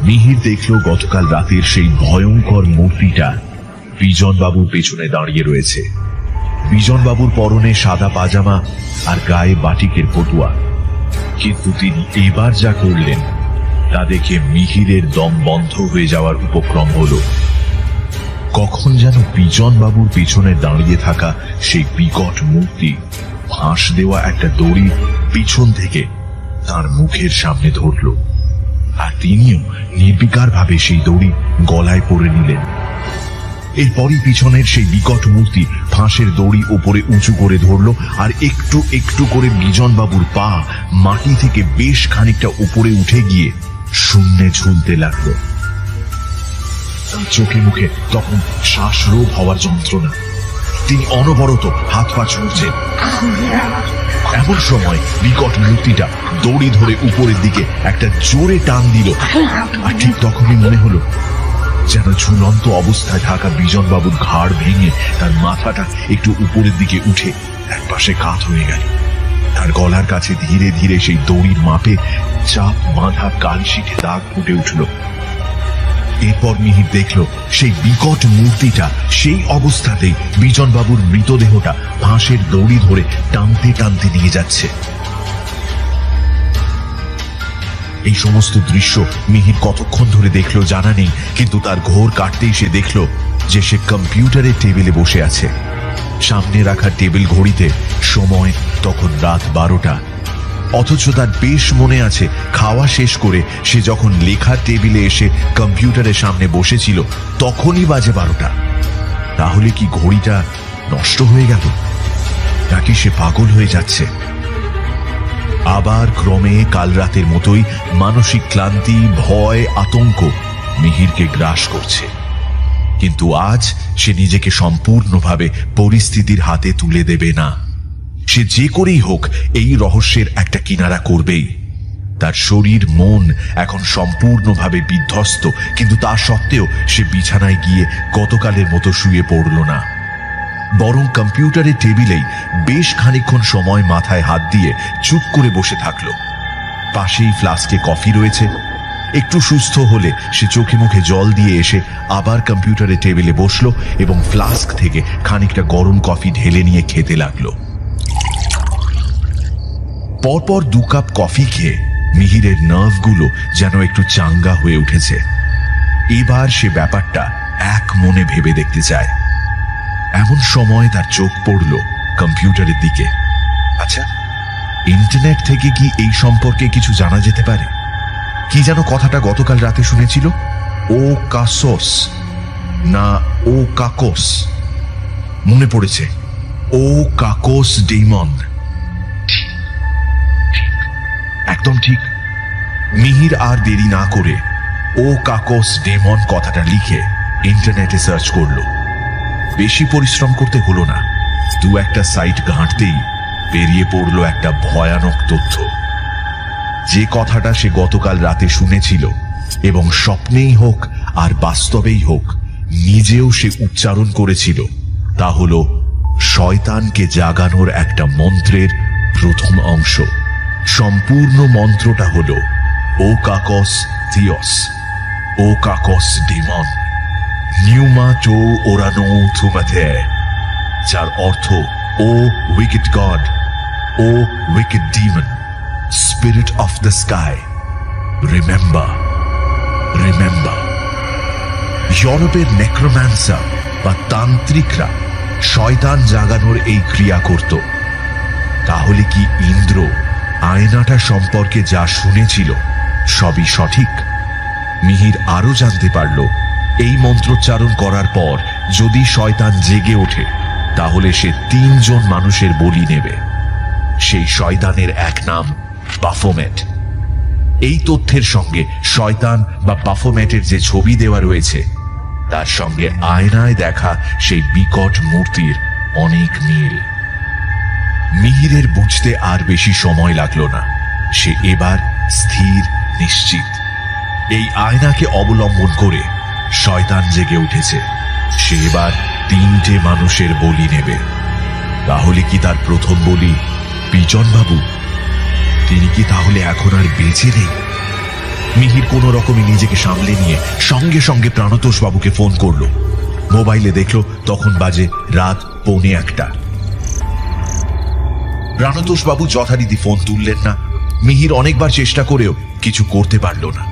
মিহির দেখল গতকাল রাতের সেই ভয়ঙ্কর মূর্তিটা বিজন বাবুর পেছনে দাঁড়িয়ে রয়েছে। বিজন বাবুর পরনে সাদা পাজামা আর গায়ে বাটিকের পটুয়া। কিন্তু তিনি এবার যা করলেন, তা দেখে মিহিরের দম বন্ধ হয়ে যাওয়ার উপক্রম হল। কখন যেন বিজন বাবুর পেছনে দাঁড়িয়ে থাকা সেই বিকট মূর্তি ফাঁস দেওয়া একটা দড়ি পিছন থেকে তার মুখের সামনে ধরল। আর তিনিও নির্বিকার ভাবে সেই দড়ি গলায় পরে নিলেন। এরপরই পিছনের সেই বিকট মূর্তি ফাঁসের দড়ি ওপরে উঁচু করে ধরল আর একটু একটু করে বিজন বাবুর পা মাটি থেকে বেশ খানিকটা উপরে উঠে গিয়ে শূন্যে ঝুলতে লাগল। চোখে মুখে তখন শ্বাসরোধ হওয়ার যন্ত্রণা। তিনি অনবরত হাত পা ছুঁড়ছেন এমন সময় বিকট মূর্তিটা দড়ি ধরে উপরের দিকে একটা জোরে টান দিল। আর ঠিক তখনই মনে হলো যেন ঝুলন্ত অবস্থায় থাকা বিজন বাবুর ঘাড় ভেঙে তার মাথাটা একটু উপরের দিকে উঠে এক পাশে কাত হয়ে গেল। তার গলার কাছে ধীরে ধীরে সেই দড়ির মাপে চাপ বাঁধা কালশিটে দাগ ফুটে উঠল। এরপর মিহির দেখল, সেই বিকট মূর্তিটা সেই অবস্থাতেই বিজনবাবুর মৃতদেহটা বাঁশের দড়ি ধরে টানতে টানতে নিয়ে যাচ্ছে। এই সমস্ত দৃশ্য মিহির কতক্ষণ ধরে দেখল জানা নেই, কিন্তু তার ঘোর কাটতেই সে দেখল যে সে কম্পিউটারের টেবিলে বসে আছে। সামনে রাখা টেবিল ঘড়িতে সময় তখন রাত বারোটা। অথচ তার বেশ মনে আছে, খাওয়া শেষ করে সে যখন লেখা টেবিলে এসে কম্পিউটারের সামনে বসেছিল, তখনই বাজে বারোটা। তাহলে কি ঘড়িটা নষ্ট হয়ে গেল? নাকি সে পাগল হয়ে যাচ্ছে? আবার ক্রমে কাল রাতের মতোই মানসিক ক্লান্তি, ভয়, আতঙ্ক মিহিরকে গ্রাস করছে। কিন্তু আজ সে নিজেকে সম্পূর্ণভাবে পরিস্থিতির হাতে তুলে দেবে না। সে যে করেই হোক এই রহস্যের একটা কিনারা করবেই। তার শরীর, মন এখন সম্পূর্ণভাবে বিধ্বস্ত, কিন্তু তা সত্ত্বেও সে বিছানায় গিয়ে গতকালের মতো শুয়ে পড়ল না। বরং কম্পিউটারের টেবিলেই বেশ খানিকক্ষণ সময় মাথায় হাত দিয়ে চুপ করে বসে থাকল। পাশেই ফ্লাস্কে কফি রয়েছে। একটু সুস্থ হলে সে চোখে মুখে জল দিয়ে এসে আবার কম্পিউটারের টেবিলে বসল এবং ফ্লাস্ক থেকে খানিকটা গরম কফি ঢেলে নিয়ে খেতে লাগল। পরপর দু কাপ কফি খেয়ে মিহিরের নার্ভগুলো যেন একটু চাঙ্গা হয়ে উঠেছে। এবার সে ব্যাপারটা এক মনে ভেবে দেখতে চায়। এমন সময় তার চোখ পড়ল কম্পিউটারের দিকে। আচ্ছা ইন্টারনেট থেকে কি এই সম্পর্কে কিছু জানা যেতে পারে? কি যেন কথাটা গতকাল রাতে শুনেছিল? ও কাসোস, না ও কাকোস। মনে পড়েছে, ও কাকোস ডেমন একদম ঠিক। মিহির আর দেরি না করে ও কাকোস ডেমন কথাটা লিখে ইন্টারনেটে সার্চ করল। বেশি পরিশ্রম করতে হলো না। দু একটা সাইট ঘাঁটতেই বেরিয়ে পড়ল একটা ভয়ানক তথ্য। যে কথাটা সে গতকাল রাতে শুনেছিল, এবং স্বপ্নেই হোক আর বাস্তবেই হোক, নিজেও সে উচ্চারণ করেছিল, তা হল, শয়তানকে জাগানোর একটা মন্ত্রের প্রথম অংশ। সম্পূর্ণ মন্ত্রটা হল ও কাকস থিয়স ও কাকস ডিমন। নিউমা টো ওরানো থুমাথে যার অর্থ ও wicked god O wicked demon spirit of the sky remember remember ইউরোপের নেক্রোম্যান্সার বা তান্ত্রিকরা শয়তান জাগানোর এই ক্রিয়া করত। তাহলে কি ইন্দ্র আয়নাটা সম্পর্কে যা শুনেছিল সবই সঠিক? মিহির আরও জানতে পারল এই মন্ত্রোচ্চারণ করার পর যদি শয়তান জেগে ওঠে, তাহলে সে তিনজন মানুষের বলি নেবে। সেই শয়তানের এক নাম বাফোমেট। এই তথ্যের সঙ্গে শয়তান বা বাফোমেটের যে ছবি দেওয়া রয়েছে, তার সঙ্গে আয়নায় দেখা সেই বিকট মূর্তির অনেক মিল। মিহিরের বুঝতে আর বেশি সময় লাগল না। সে এবার স্থির, নিশ্চিত। এই আয়নাকে অবলম্বন করে শয়তান জেগে উঠেছে। সে এবার তিনটে মানুষের বলি নেবে। তাহলে কি তার প্রথম বলি বিজন বাবু? তিনি কি তাহলে এখন আর বেঁচে নেই? মিহির কোন রকমে নিজেকে সামলে নিয়ে সঙ্গে সঙ্গে প্রাণতোষ বাবুকে ফোন করল। মোবাইলে দেখল তখন বাজে রাত পৌনে একটা। প্রাণতোষ বাবু যথারীতি ফোন তুললেন না। মিহির অনেকবার চেষ্টা করেও কিছু করতে পারল না।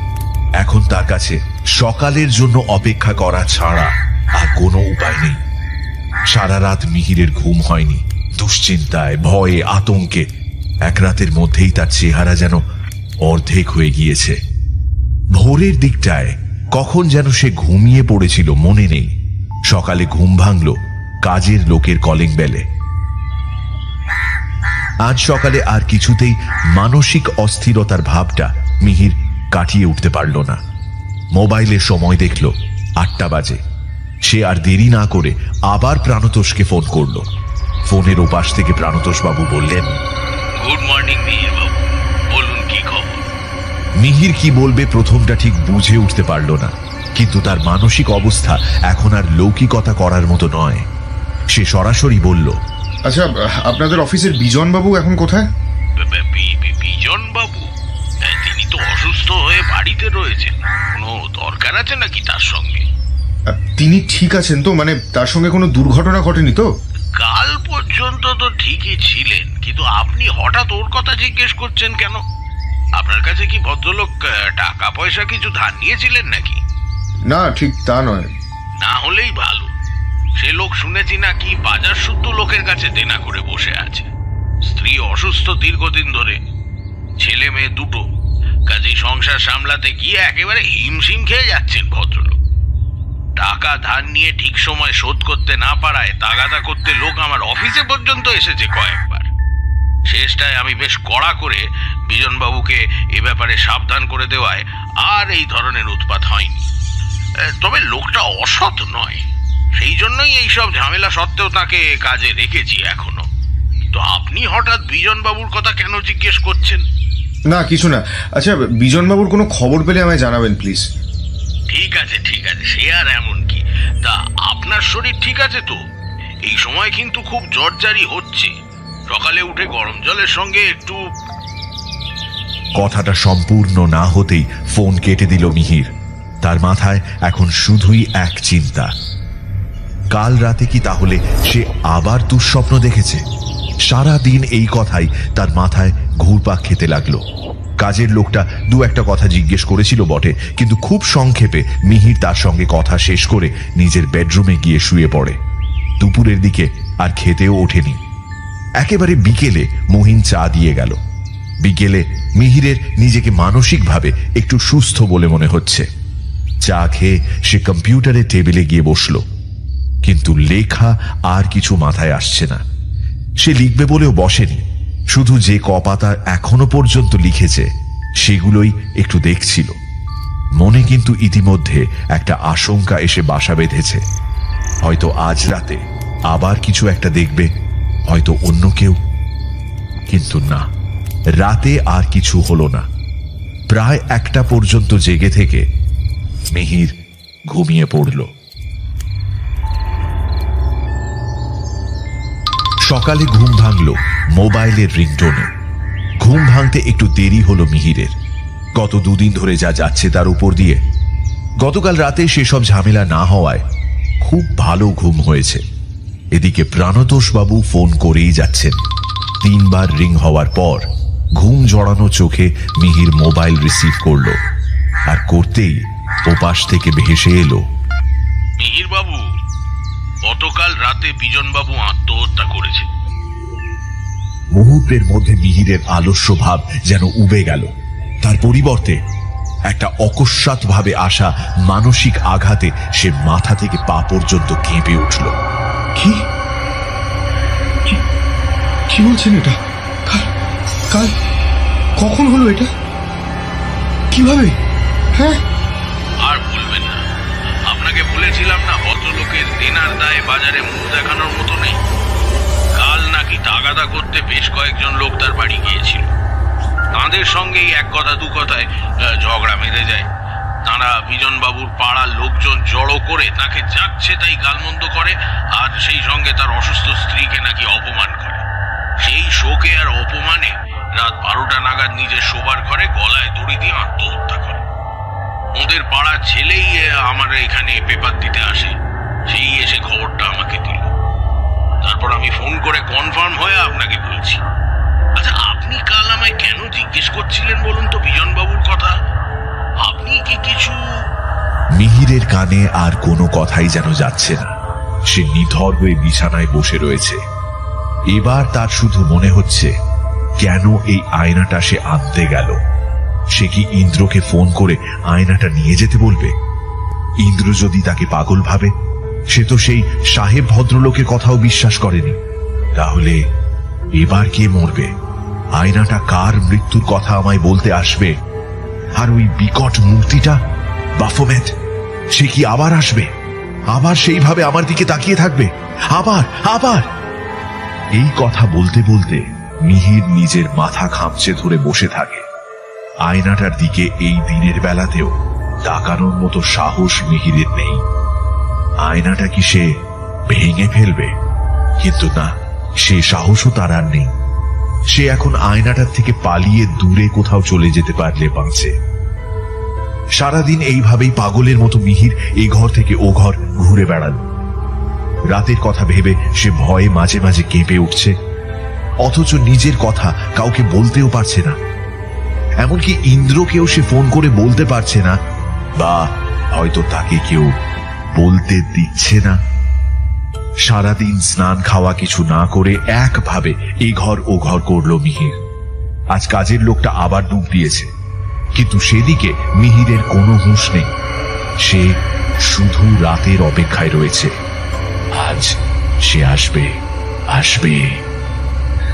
এখন তার কাছে সকালের জন্য অপেক্ষা করা ছাড়া আর কোনো উপায় নেই। সারা রাত মিহিরের ঘুম হয়নি। দুশ্চিন্তায়, ভয়ে, আতঙ্কে। এক রাতের মধ্যেই তার চেহারা যেন অর্ধেক হয়ে গিয়েছে। ভোরের দিকটায় কখন যেন সে ঘুমিয়ে পড়েছিল মনে নেই। সকালে ঘুম ভাঙল কাজের লোকের কলিং বেলে। আজ সকালে আর কিছুতেই মানসিক অস্থিরতার ভাবটা মিহির কাটিয়ে উঠতে পারল না। মোবাইলে সময় দেখল। আটটা বাজে। সে আর দেরি না করে আবার প্রাণতোষকে ফোন করল। ফোনের ওপাশ থেকে প্রাণতোষ বাবু বললেন গুড মর্নিং বলুন কি খবর? মিহির কি বলবে প্রথমটা ঠিক বুঝে উঠতে পারল না। কিন্তু তার মানসিক অবস্থা এখন আর লৌকিকতা করার মতো নয়। সে সরাসরি বলল আচ্ছা আপনাদের অফিসের বিজন বাবু এখন কোথায়? বিজন বাবু তিনি তো অসুস্থ হয়ে বাড়িতে রয়েছেন। দরকার আছে নাকি তার সঙ্গে? তিনি ঠিক আছেন তো মানে তার সঙ্গে কোনো দুর্ঘটনা ঘটেনি তো? কাল পর্যন্ত তো ঠিকই ছিলেন কিন্তু আপনি হঠাৎ ওর কথা জিজ্ঞেস করছেন কেন? আপনার কাছে কি ভদ্রলোক টাকা পয়সা কিছু ধার নিয়েছিলেন নাকি? না ঠিক তা নয়। না হলেই ভালো। সে লোক শুনেছি নাকি বাজার শুদ্ধ লোকের কাছে দেনা করে বসে আছে। স্ত্রী অসুস্থ দীর্ঘদিন ধরে ছেলে মেয়ে দুটো। কাজেই সংসার সামলাতে গিয়ে একেবারে হিমশিম খেয়ে যাচ্ছেন ভদ্রলোক। টাকা ধার নিয়ে ঠিক সময় শোধ করতে না পারায় তাগাদা করতে লোক আমার অফিসে পর্যন্ত এসেছে কয়েকবার। শেষটায় আমি বেশ কড়া করে বিজনবাবুকে এ ব্যাপারে সাবধান করে দেওয়ায় আর এই ধরনের উৎপাত হয়নি। তবে লোকটা অসৎ নয়। সেই জন্যই এইসব ঝামেলা সত্ত্বেও তাকে কাজে রেখেছি এখনও। তো আপনি হঠাৎ বিজনবাবুর কথা কেন জিজ্ঞেস করছেন? না কিছু না। আচ্ছা বিজনবাবুর কোনো খবর পেলে আমায় জানাবেন প্লিজ ঠিক আছে ঠিক আছে সে আর এমন কি। তা আপনার শরীর ঠিক আছে তো? এই সময় কিন্তু খুব জ্বরজারি হচ্ছে। সকালে উঠে গরম জলের সঙ্গে একটু কথাটা সম্পূর্ণ না হতেই ফোন কেটে দিল মিহির। তার মাথায় এখন শুধুই এক চিন্তা। কাল রাতে কি তাহলে সে আবার দুঃস্বপ্ন দেখেছে? সারা দিন এই কথাই তার মাথায় ঘুরপাক খেতে লাগল। কাজের লোকটা দু একটা কথা জিজ্ঞেস করেছিল বটে, কিন্তু খুব সংক্ষেপে মিহির তার সঙ্গে কথা শেষ করে নিজের বেডরুমে গিয়ে শুয়ে পড়ে। দুপুরের দিকে আর খেতেও ওঠেনি। একেবারে বিকেলে মহিন চা দিয়ে গেল। বিকেলে মিহিরের নিজেকে মানসিকভাবে একটু সুস্থ বলে মনে হচ্ছে। চা খেয়ে সে কম্পিউটারের টেবিলে গিয়ে বসল। কিন্তু লেখা আর কিছু মাথায় আসছে না। সে লিখবে বলেও বসেনি। শুধু যে কপাতা এখনও পর্যন্ত লিখেছে, সেগুলোই একটু দেখছিল। মনে কিন্তু ইতিমধ্যে একটা আশঙ্কা এসে বাসা বেঁধেছে। হয়তো আজ রাতে আবার কিছু একটা দেখবে, হয়তো অন্য কেউ। কিন্তু না, রাতে আর কিছু হলো না। প্রায় একটা পর্যন্ত জেগে থেকে মিহির ঘুমিয়ে পড়ল। সকালে ঘুম ভাঙল মোবাইলের রিংটোনে। ঘুম ভাঙতে একটু দেরি হলো মিহিরের। গত দুদিন ধরে যা যাচ্ছে তার উপর দিয়ে। গতকাল রাতে সেসব ঝামেলা না হওয়ায় খুব ভালো ঘুম হয়েছে। এদিকে প্রাণতোষ বাবু ফোন করেই যাচ্ছেন। তিনবার রিং হওয়ার পর ঘুম জড়ানো চোখে মিহির মোবাইল রিসিভ করল। আর করতেই ওপাশ থেকে ভেসে এলো। মিহির বাবু গতকাল রাতে বিজনবাবু আত্মহত্যা করেছে। মুহূর্তের মধ্যে মিহিরের আলস্য ভাব যেন উবে গেল। তার পরিবর্তে একটা অকস্মাৎ ভাবে আসা মানসিক আঘাতে সে মাথা থেকে পা পর্যন্ত কেঁপে উঠল। কি? কি- বলছেন এটা? কাল কাল কখন হলো এটা? কীভাবে? হ্যাঁ? আপনাকে বলেছিলাম না, ভদ্রলোকের দেনার দায়ে বাজারে মুখ দেখানোর মতো নেই। কাল নাকি তাগাদা করতে বেশ কয়েকজন লোক তার বাড়ি গিয়েছিল। তাঁদের সঙ্গেই এক কথা, দু কথায় ঝগড়া মেরে যায়। তাঁরা বিজনবাবুর পাড়ার লোকজন জড়ো করে তাকে যাচ্ছে তাই গালমন্দ করে, আর সেই সঙ্গে তার অসুস্থ স্ত্রীকে নাকি অপমান করে। সেই শোকে আর অপমানে রাত বারোটা নাগাদ নিজের শোবার ঘরে গলায় দড়ি দিয়ে আত্মহত্যা করে। ওদের পাড়ার ছেলেই আমার এখানে পেপার দিতে আসে। সেই এসে খবরটা আমাকে দিল। তারপর আমি ফোন করে কনফার্ম হয়ে আপনাকে বলছি। আচ্ছা আপনি কাল আমায় কেন জিজ্ঞেস করছিলেন বলুন তো বিজনবাবুর কথা? আপনি কি কিছু মিহিরের কানে আর কোনো কথাই যেন যাচ্ছে না। সে নিথর হয়ে বিছানায় বসে রয়েছে। এবার তার শুধু মনে হচ্ছে, কেন এই আয়নাটা সে আনতে গেল? সে কি ইন্দ্রকে ফোন করে আয়নাটা নিয়ে যেতে বলবে? ইন্দ্র যদি তাকে পাগল ভাবে, সে তো সেই সাহেব ভদ্রলোকের কথাও বিশ্বাস করেনি। তাহলে এবার কে মরবে? আয়নাটা কার মৃত্যুর কথা আমায় বলতে আসবে? আর ওই বিকট মূর্তিটা বাফোমেট সে কি আবার আসবে? আবার সেইভাবে আমার দিকে তাকিয়ে থাকবে? আবার আবার! এই কথা বলতে বলতে মিহির নিজের মাথা খামচে ধরে বসে থাকে। আয়নাটার দিকে এই দিনের বেলাতেও তাকানোর মতো সাহস মিহিরের নেই। আয়নাটা কি সে ভেঙে ফেলবে? কিন্তু না, সে সাহসও তার আর নেই। সে এখন আয়নাটার থেকে পালিয়ে দূরে কোথাও চলে যেতে পারলে বাঁচে। সারাদিন এইভাবেই পাগলের মতো মিহির এই ঘর থেকে ও ঘর ঘুরে বেড়াল। রাতের কথা ভেবে সে ভয়ে মাঝে মাঝে কেঁপে উঠছে। অথচ নিজের কথা কাউকে বলতেও পারছে না। এমনকি ইন্দ্রকেও সে ফোন করে বলতে পারছে না। বা হয়তো তাকে কেউ বলতে দিচ্ছে না। সারাদিন স্নান খাওয়া কিছু না করে একভাবে এই ঘর ও ঘর করল মিহির। আজ কাজের লোকটা আবার ডুব দিয়েছে। কিন্তু সেদিকে মিহিরের কোনো হুঁশ নেই। সে শুধু রাতের অপেক্ষায় রয়েছে। আজ সে আসবে আসবে।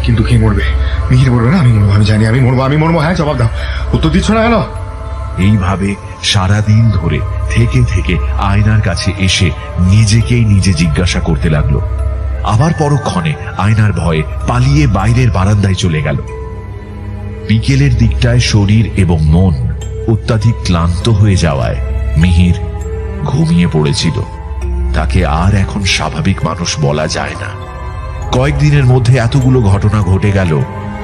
কিন্তু কে মরবে? মিহির মরবে না? আমি মরবো, আমি জানি, আমি মরবো আমি মরবো। হ্যাঁ জবাব দাও। উত্তর দিচ্ছ না কেন? এইভাবে সারাদিন ধরে থেকে থেকে আয়নার কাছে এসে নিজেকেই নিজে জিজ্ঞাসা করতে লাগল। আবার পরক্ষণে আয়নার ভয়ে পালিয়ে বাইরের বারান্দায় চলে গেল। বিকেলের দিকটায় শরীর এবং মন অত্যাধিক ক্লান্ত হয়ে যাওয়ায় মিহির ঘুমিয়ে পড়েছিল। তাকে আর এখন স্বাভাবিক মানুষ বলা যায় না। কয়েকদিনের মধ্যে এতগুলো ঘটনা ঘটে গেল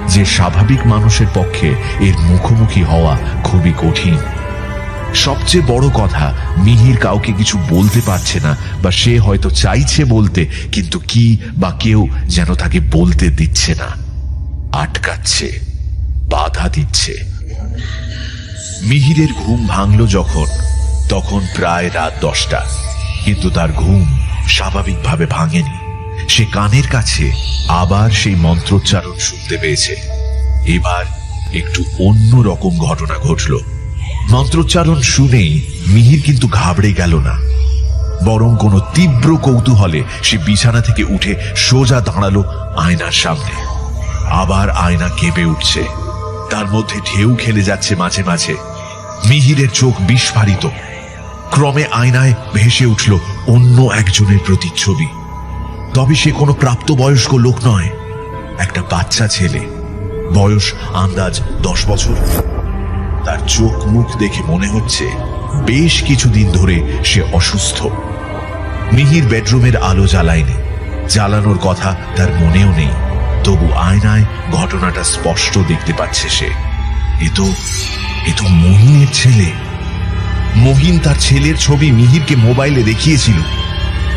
যে স্বাভাবিক মানুষের পক্ষে এর মুখোমুখি হওয়া খুবই কঠিন। সবচেয়ে বড় কথা, মিহির কাউকে কিছু বলতে পারছে না বা সে হয়তো চাইছে বলতে, কিন্তু কি বা কেউ যেন তাকে বলতে দিচ্ছে না। আটকাচ্ছে, বাধা দিচ্ছে। মিহিরের ঘুম ভাঙল যখন, তখন প্রায় রাত দশটা, কিন্তু তার ঘুম স্বাভাবিকভাবে ভাঙেনি। সে কানের কাছে আবার সেই মন্ত্রোচ্চারণ শুনতে পেয়েছে। এবার একটু অন্য রকম ঘটনা ঘটল। মন্ত্রোচ্চারণ শুনেই মিহির কিন্তু ঘাবড়ে গেল না। বরং কোনো তীব্র কৌতূহলে সে বিছানা থেকে উঠে সোজা দাঁড়াল আয়নার সামনে। আবার আয়না কেঁপে উঠছে। তার মধ্যে ঢেউ খেলে যাচ্ছে মাঝে মাঝে। মিহিরের চোখ বিস্ফারিত। ক্রমে আয়নায় ভেসে উঠল অন্য একজনের প্রতিচ্ছবি। তবে সে কোনো প্রাপ্তবয়স্ক লোক নয়। একটা বাচ্চা ছেলে। বয়স আন্দাজ দশ বছর। তার চোখ মুখ দেখে মনে হচ্ছে বেশ কিছুদিন ধরে সে অসুস্থ। মিহির বেডরুমের আলো জ্বালায়নি। জ্বালানোর কথা তার মনেও নেই। তবু আয়নায় ঘটনাটা স্পষ্ট দেখতে পাচ্ছে সে। এ তো এ তো মহিনের ছেলে। মহিন তার ছেলের ছবি মিহিরকে মোবাইলে দেখিয়েছিল।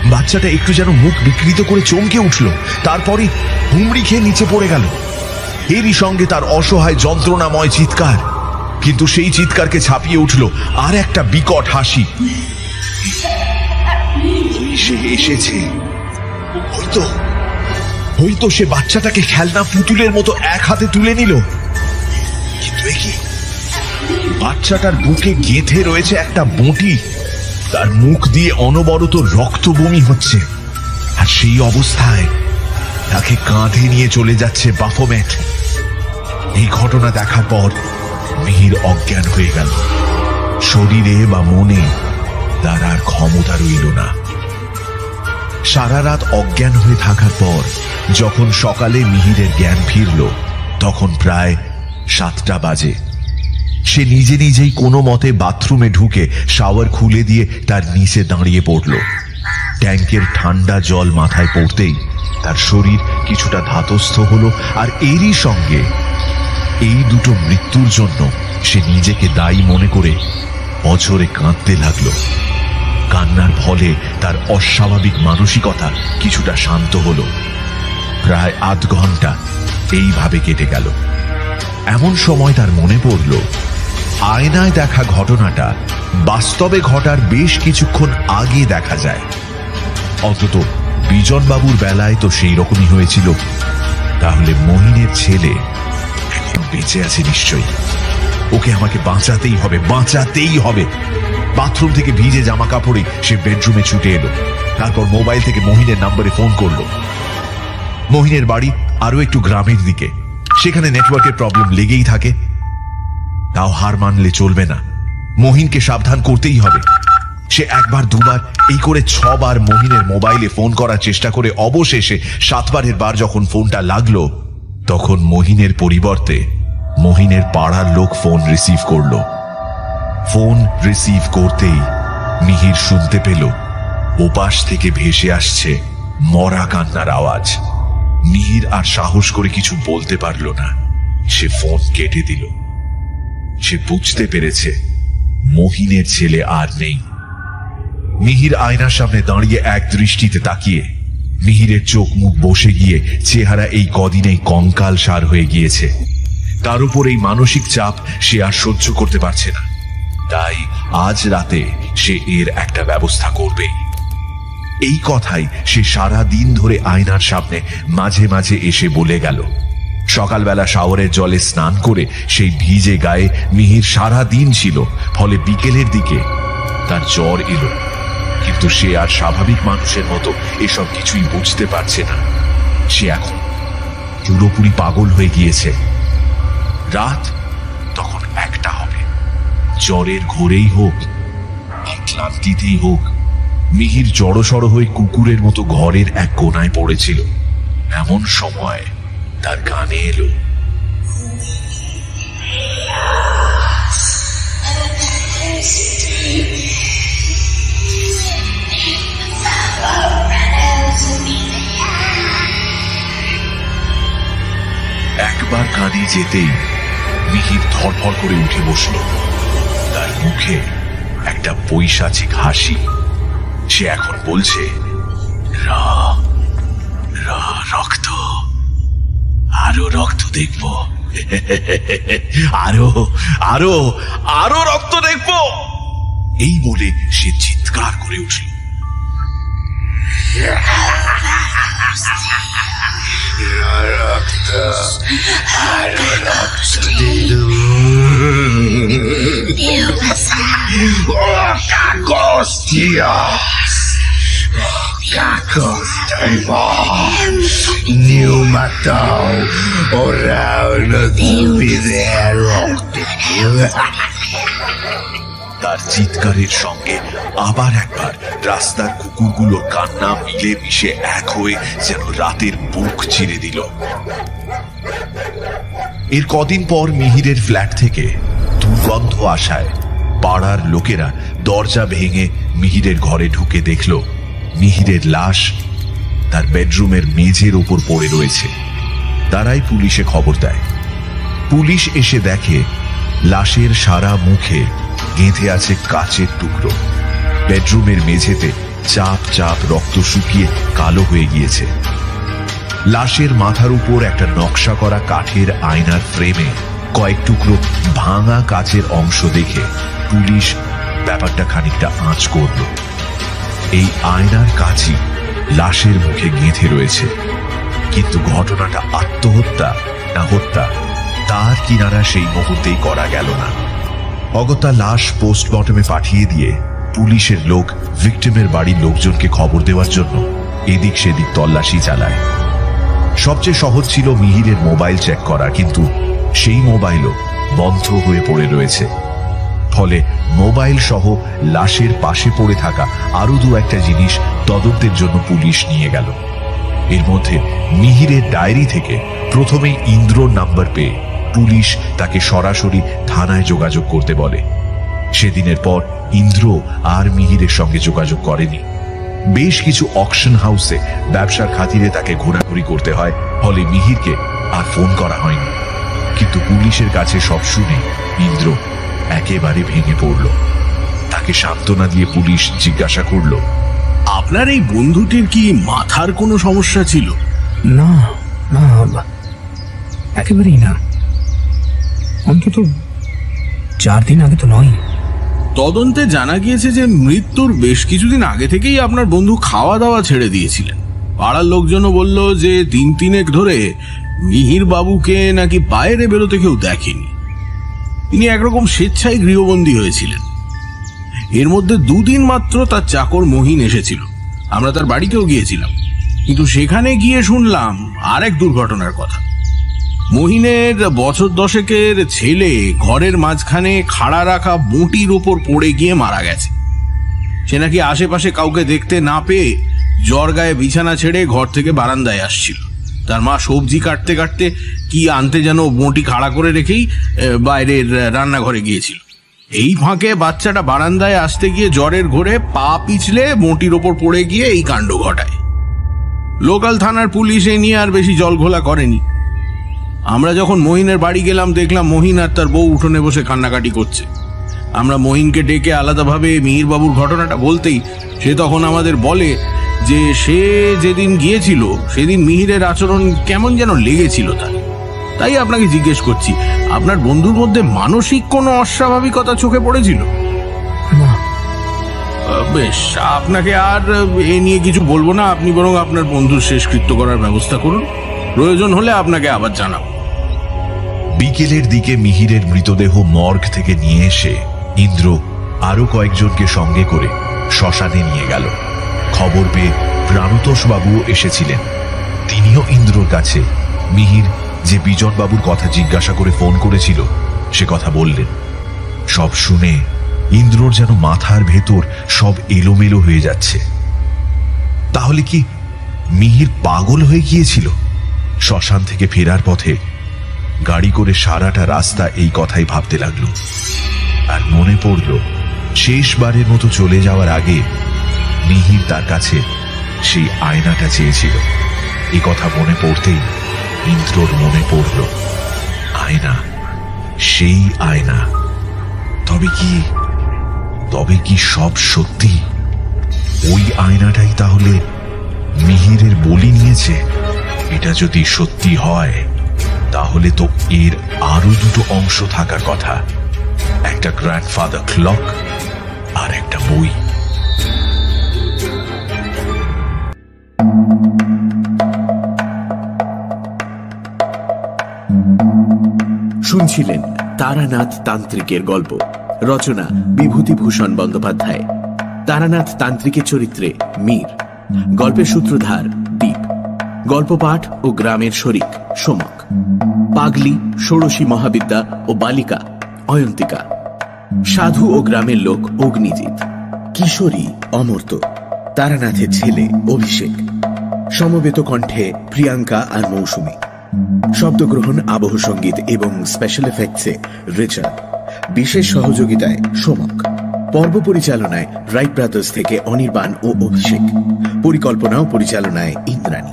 বাচ্চাটা একটু যেন মুখ বিকৃত করে চমকে উঠল। তারপরে হুমড়ি খেয়ে নিচে পড়ে গেল। এরই সঙ্গে তার অসহায় যন্ত্রণাময় চিৎকার। কিন্তু সেই চিৎকারকে ছাপিয়ে উঠল আর একটা বিকট হাসি। সে এসেছে। হয়তো হয়তো সে বাচ্চাটাকে খেলনা পুতুলের মতো এক হাতে তুলে নিল। কিন্তু বাচ্চাটার বুকে গেঁথে রয়েছে একটা বঁটি। তার মুখ দিয়ে অনবরত রক্ত বমি হচ্ছে। আর সেই অবস্থায় তাকে কাঁধে নিয়ে চলে যাচ্ছে বাফোমেট। এই ঘটনা দেখার পর মিহির অজ্ঞান হয়ে গেল। শরীরে বা মনে তার আর ক্ষমতা রইল না। সারা রাত অজ্ঞান হয়ে থাকার পর যখন সকালে মিহিরের জ্ঞান ফিরল, তখন প্রায় সাতটা বাজে। সে নিজে নিজেই কোনো মতে বাথরুমে ঢুকে শাওয়ার খুলে দিয়ে তার নিচে দাঁড়িয়ে পড়ল। ট্যাঙ্কের ঠান্ডা জল মাথায় পড়তেই তার শরীর কিছুটা ধাতস্থ হলো আর এরই সঙ্গে এই দুটো মৃত্যুর জন্য সে নিজেকে দায়ী মনে করে অঝরে কাঁদতে লাগল। কান্নার ফলে তার অস্বাভাবিক মানসিকতা কিছুটা শান্ত হলো। প্রায় আধ ঘণ্টা এইভাবে কেটে গেল। এমন সময় তার মনে পড়ল আয়নায় দেখা ঘটনাটা বাস্তবে ঘটার বেশ কিছুক্ষণ আগে দেখা যায়। অন্তত বিজনবাবুর বেলায় তো সেই রকমই হয়েছিল। তাহলে মহিনের ছেলে বেঁচে আছে নিশ্চয়ই। ওকে আমাকে বাঁচাতেই হবে বাঁচাতেই হবে। বাথরুম থেকে ভিজে জামা কাপড়ে সে বেডরুমে ছুটে এলো। তারপর মোবাইল থেকে মহিনের নাম্বারে ফোন করল। মহিনের বাড়ি আরও একটু গ্রামের দিকে। সেখানে নেটওয়ার্কের প্রবলেম লেগেই থাকে। তাও হার মানলে চলবে না। মহিনকে সাবধান করতেই হবে। সে একবার, দুবার, এই করে ছবার মহিনের মোবাইলে ফোন করার চেষ্টা করে অবশেষে সাতবারের বার যখন ফোনটা লাগল, তখন মহিনের পরিবর্তে মহিনের পাড়ার লোক ফোন রিসিভ করল। ফোন রিসিভ করতেই মিহির শুনতে পেল, ওপাশ থেকে ভেসে আসছে মরা কান্নার আওয়াজ। মিহির আর সাহস করে কিছু বলতে পারল না। সে ফোন কেটে দিল। সে বুঝতে পেরেছে, মহিনের ছেলে আর নেই। মিহির আয়নার সামনে দাঁড়িয়ে এক দৃষ্টিতে তাকিয়ে, মিহিরের চোখ মুখ বসে গিয়ে চেহারা এই কদিনেই কঙ্কাল সার হয়ে গিয়েছে। তার উপর এই মানসিক চাপ সে আর সহ্য করতে পারছে না। তাই আজ রাতে সে এর একটা ব্যবস্থা করবে। এই কথাই সে সারা দিন ধরে আয়নার সামনে মাঝে মাঝে এসে বলে গেল। সকালবেলা শাওয়ারের জলে স্নান করে সেই ভিজে গায়ে মিহির সারা দিন ছিল। ফলে বিকেলের দিকে তার জ্বর এলো। কিন্তু সে আর স্বাভাবিক মানুষের মতো এসব কিছুই বুঝতে পারছে না। সে এখন পুরোপুরি পাগল হয়ে গিয়েছে। রাত তখন একটা হবে। জ্বরের ঘোরেই হোক, ক্লান্তিতেই হোক, মিহির জড়সড় হয়ে কুকুরের মতো ঘরের এক কোনায় পড়েছিল। এমন সময় তার কানে এলো। একবার কানে যেতেই মিহির ধরফর করে উঠে বসল। তার মুখে একটা পৈশাচিক হাসি। সে এখন বলছে, রা রা, রক্ত। আরও রক্ত দেখব। আরও আরও আরও রক্ত দেখব। এই বলে সে চিৎকার করে উঠল। New no তার চিৎকারের সঙ্গে আবার একবার রাস্তার কুকুরগুলোর কান্না মিলে মিশে এক হয়ে যেন রাতের বুক চিরে দিল। এর কদিন পর মিহিরের ফ্ল্যাট থেকে দুর্গন্ধ আসায় পাড়ার লোকেরা দরজা ভেঙে মিহিরের ঘরে ঢুকে দেখল মিহিরের লাশ তার বেডরুমের মেঝের ওপর পড়ে রয়েছে। তারাই পুলিশে খবর দেয়। পুলিশ এসে দেখে লাশের সারা মুখে গেঁথে আছে কাচের টুকরো। বেডরুমের মেঝেতে চাপ চাপ রক্ত শুকিয়ে কালো হয়ে গিয়েছে। লাশের মাথার উপর একটা নকশা করা কাঠের আয়নার ফ্রেমে কয়েক টুকরো ভাঙা কাচের অংশ দেখে পুলিশ ব্যাপারটা খানিকটা আঁচ করল। এই আয়নার কাজই লাশের মুখে গেঁথে রয়েছে। কিন্তু ঘটনাটা আত্মহত্যা না হত্যা, তার কিনারা সেই মুহূর্তেই করা গেল না। অগত্যা লাশ পোস্টমর্টমে পাঠিয়ে দিয়ে পুলিশের লোক ভিকটিমের বাড়ির লোকজনকে খবর দেওয়ার জন্য এদিক সেদিক তল্লাশি চালায়। সবচেয়ে সহজ ছিল মিহিরের মোবাইল চেক করা, কিন্তু সেই মোবাইলও বন্ধ হয়ে পড়ে রয়েছে। ফলে মোবাইল সহ লাশের পাশে পড়ে থাকা আরও দু একটা জিনিস তদন্তের জন্য পুলিশ নিয়ে গেল। এর মধ্যে মিহিরের ডায়েরি থেকে প্রথমেই ইন্দ্রর নাম্বার পেয়ে পুলিশ তাকে সরাসরি থানায় যোগাযোগ করতে বলে। সেদিনের পর ইন্দ্র আর মিহিরের সঙ্গে যোগাযোগ করেনি। বেশ কিছু অকশন হাউসে ব্যবসার খাতিরে তাকে ঘোরাঘুরি করতে হয়, ফলে মিহিরকে আর ফোন করা হয়নি। কিন্তু পুলিশের কাছে সব শুনে ইন্দ্র একেবারে ভেঙে পড়ল। তাকে সান্ত্বনা দিয়ে পুলিশ জিজ্ঞাসা করল আপনার এই বন্ধুটির কি মাথার কোনো সমস্যা ছিল? না না একেবারেই না। অন্তত চার দিন আগে তো নয়। তদন্তে জানা গিয়েছে যে মৃত্যুর বেশ কিছুদিন আগে থেকেই আপনার বন্ধু খাওয়া দাওয়া ছেড়ে দিয়েছিলেন। পাড়ার লোকজনও বলল যে দিন তিনেক ধরে মিহির বাবুকে নাকি বাইরে বেরোতে কেউ দেখেনি। তিনি একরকম স্বেচ্ছায় গৃহবন্দী হয়েছিলেন। এর মধ্যে দুদিন মাত্র তার চাকর মহিন এসেছিল। আমরা তার বাড়িতেও গিয়েছিলাম। কিন্তু সেখানে গিয়ে শুনলাম আরেক দুর্ঘটনার কথা। মহিনের বছর দশেকের ছেলে ঘরের মাঝখানে খাড়া রাখা বঁটির ওপর পড়ে গিয়ে মারা গেছে। সে নাকি আশেপাশে কাউকে দেখতে না পেয়ে জ্বর গায়ে বিছানা ছেড়ে ঘর থেকে বারান্দায় আসছিল। তার মা সবজি কাটতে কাটতে কি আনতে যেন বঁটি খাড়া করে রেখেই বাইরের রান্নাঘরে গিয়েছিল। এই ফাঁকে বাচ্চাটা বারান্দায় আসতে গিয়ে জ্বরের ঘোরে পা পিছলে বঁটির ওপর পড়ে গিয়ে এই কাণ্ড ঘটায়। লোকাল থানার পুলিশ এই নিয়ে আর বেশি জল ঘোলা করেনি। আমরা যখন মহিনের বাড়ি গেলাম, দেখলাম মহিন আর তার বউ উঠোনে বসে কান্নাকাটি করছে। আমরা মহিনকে ডেকে আলাদাভাবে মিহিরবাবুর ঘটনাটা বলতেই সে তখন আমাদের বলে যে সে যেদিন গিয়েছিল সেদিন মিহিরের আচরণ কেমন যেন লেগেছিল তার। তাই আপনাকে জিজ্ঞেস করছি আপনার বন্ধুর মধ্যে মানসিক কোনো অস্বাভাবিকতা চোখে পড়েছিল? না। বেশ আপনাকে আর এ নিয়ে কিছু বলব না আপনি বরং আপনার বন্ধুর শেষকৃত্য করার ব্যবস্থা করুন। প্রয়োজন হলে আপনাকে আবার জানাব। বিকেলের দিকে মিহিরের মৃতদেহ মর্গ থেকে নিয়ে এসে ইন্দ্র আরও কয়েকজনকে সঙ্গে করে শ্মশানে নিয়ে গেল। খবর পেয়ে প্রাণতোষ বাবু এসেছিলেন। তিনিও ইন্দ্রর কাছে। মিহির যে বিজন বাবুর কথা জিজ্ঞাসা করে ফোন করেছিল, সে কথা বললেন। সব শুনে ইন্দ্রর যেন মাথার ভেতর সব এলোমেলো হয়ে যাচ্ছে। তাহলে কি মিহির পাগল হয়ে গিয়েছিল? শ্মশান থেকে ফেরার পথে গাড়ি করে সারাটা রাস্তা এই কথাই ভাবতে লাগল। আর মনে পড়ল, শেষবারের মতো চলে যাওয়ার আগে মিহির তার কাছে সেই আয়নাটা চেয়েছিল। এই কথা মনে পড়তেই ইন্দ্রর মনে পড়ল, আয়না, সেই আয়না। তবে কি তবে কি সব সত্যি? ওই আয়নাটাই তাহলে মিহিরের বলি নিয়েছে? এটা যদি সত্যি হয়, তাহলে তো এর আরও দুটো অংশ থাকার কথা। একটা গ্র্যান্ডফাদার ক্লক আর একটা বই। শুনছিলেন তারানাথ তান্ত্রিকের গল্প। রচনা বিভূতিভূষণ বন্দ্যোপাধ্যায়। তারানাথ তান্ত্রিকের চরিত্রে মীর। গল্পের সূত্রধার দ্বীপ গল্প পাঠ ও গ্রামের শরিক সোমক। পাগলি, ষোড়শী মহাবিদ্যা ও বালিকা অয়ন্তিকা। সাধু ও গ্রামের লোক অগ্নিজিৎ। কিশোরী অমর্ত তারানাথের ছেলে অভিষেক। সমবেত কণ্ঠে প্রিয়াঙ্কা আর মৌসুমী। শব্দগ্রহণ, আবহ সংগীত এবং স্পেশাল এফেক্টসে রিচার্ড। বিশেষ সহযোগিতায় সোমক। পর্ব পরিচালনায় রাইট ব্রাদার্স থেকে অনির্বাণ ও অভিষেক। পরিকল্পনা ও পরিচালনায় ইন্দ্রাণী।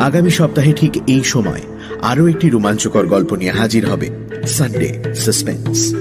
আগামী সপ্তাহে ঠিক এই সময় আরও একটি রোমাঞ্চকর গল্প নিয়ে হাজির হবে সানডে সাসপেন্স